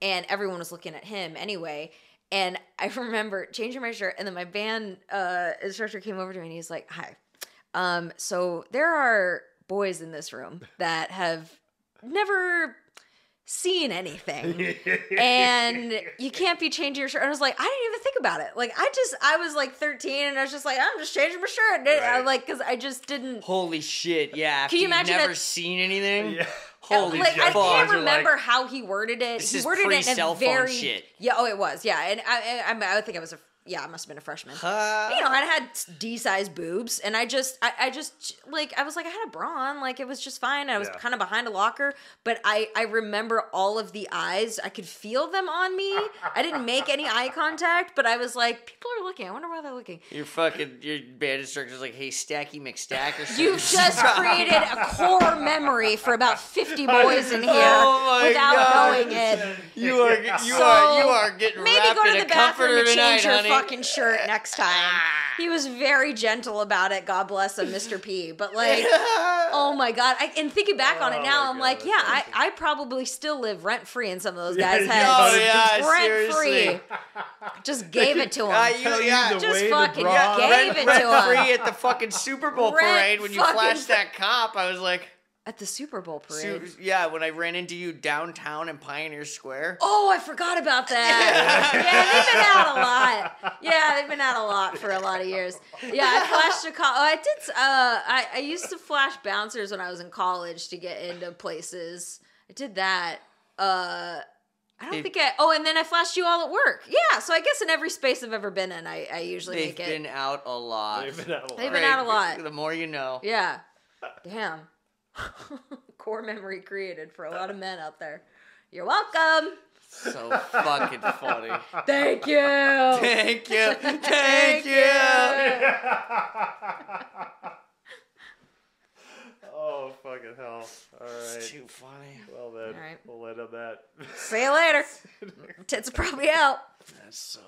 S3: and everyone was looking at him anyway and I remember changing my shirt and then my band uh, instructor came over to me and he's like hi um, so there are boys in this room that have never seen anything. and you can't be changing your shirt. And I was like, I didn't even think about it. Like I just I was like 13 and I was just like, I'm just changing my shirt. And I
S1: Right.
S3: like cuz I just didn't
S2: Holy shit! Yeah. Can
S3: you imagine
S2: never
S3: that-
S2: seen anything.
S1: Yeah.
S2: Holy
S3: like
S2: shit!
S3: I can't remember
S1: like-
S3: how he worded it.
S2: This
S3: he
S2: is
S3: worded it in
S2: pre-cell
S3: a
S2: phone
S3: very
S2: shit.
S3: Yeah, oh it was. Yeah. And I I, I, I think I was a yeah, I must have been a freshman.
S2: Huh?
S3: you know, I had D-sized boobs, and I just, I, I just like, I was like, I had a bra on, like it was just fine. I was
S1: Yeah.
S3: kind of behind a locker, but I, I remember all of the eyes. I could feel them on me. I didn't make any eye contact, but I was like, people are looking. I wonder why they're looking.
S2: Your fucking your band instructor's like, hey, Stacky McStack or something.
S3: You've just created a core memory for about 50 boys in here
S2: Oh
S3: without
S2: God.
S3: knowing it.
S2: You are you
S3: So,
S2: are you are getting
S3: Maybe
S2: wrapped
S3: go to
S2: in
S3: the
S2: a
S3: bathroom
S2: comforter
S3: and change
S2: tonight, honey.
S3: Fucking shirt next time. He was very gentle about it. God bless him, Mr. P. But like, oh my god! I, and thinking back on it
S1: Oh
S3: now, I'm
S1: God,
S3: like, yeah, I. I probably still live rent free in some of those guys'
S1: you
S3: heads.
S2: Oh, yeah,
S3: rent free. Just gave it to him.
S2: Uh, you, yeah,
S3: just fucking gave
S2: rent,
S3: it
S2: rent
S3: to him.
S2: free at the fucking Super Bowl
S3: Rent
S2: parade when you flashed that cop. I was like,
S3: At the Super Bowl parade.
S2: Su- yeah, when I ran into you downtown in Pioneer Square.
S3: Oh, I forgot about that. Yeah. they've been out a lot. Yeah, they've been out a lot for a lot of years. Yeah, I flashed a call. Oh, I did. Uh, I I used to flash bouncers when I was in college to get into places. I did that. Uh, I don't
S2: They've-
S3: think I. Oh, and then I flashed you all at work. Yeah, so I guess in every space I've ever been in, I, I usually
S2: They've been out a lot.
S1: They've been out a lot.
S3: They've been out a lot.
S2: The more you know.
S3: Yeah. Damn. Core memory created for a lot of men out there. You're welcome.
S2: So fucking funny.
S3: Thank you.
S2: Thank you. Thank you.
S1: oh fucking hell! All
S2: It's too funny.
S1: Well then,
S3: All right.
S1: we'll end on that.
S3: See you later. Tits are probably out.
S2: That's so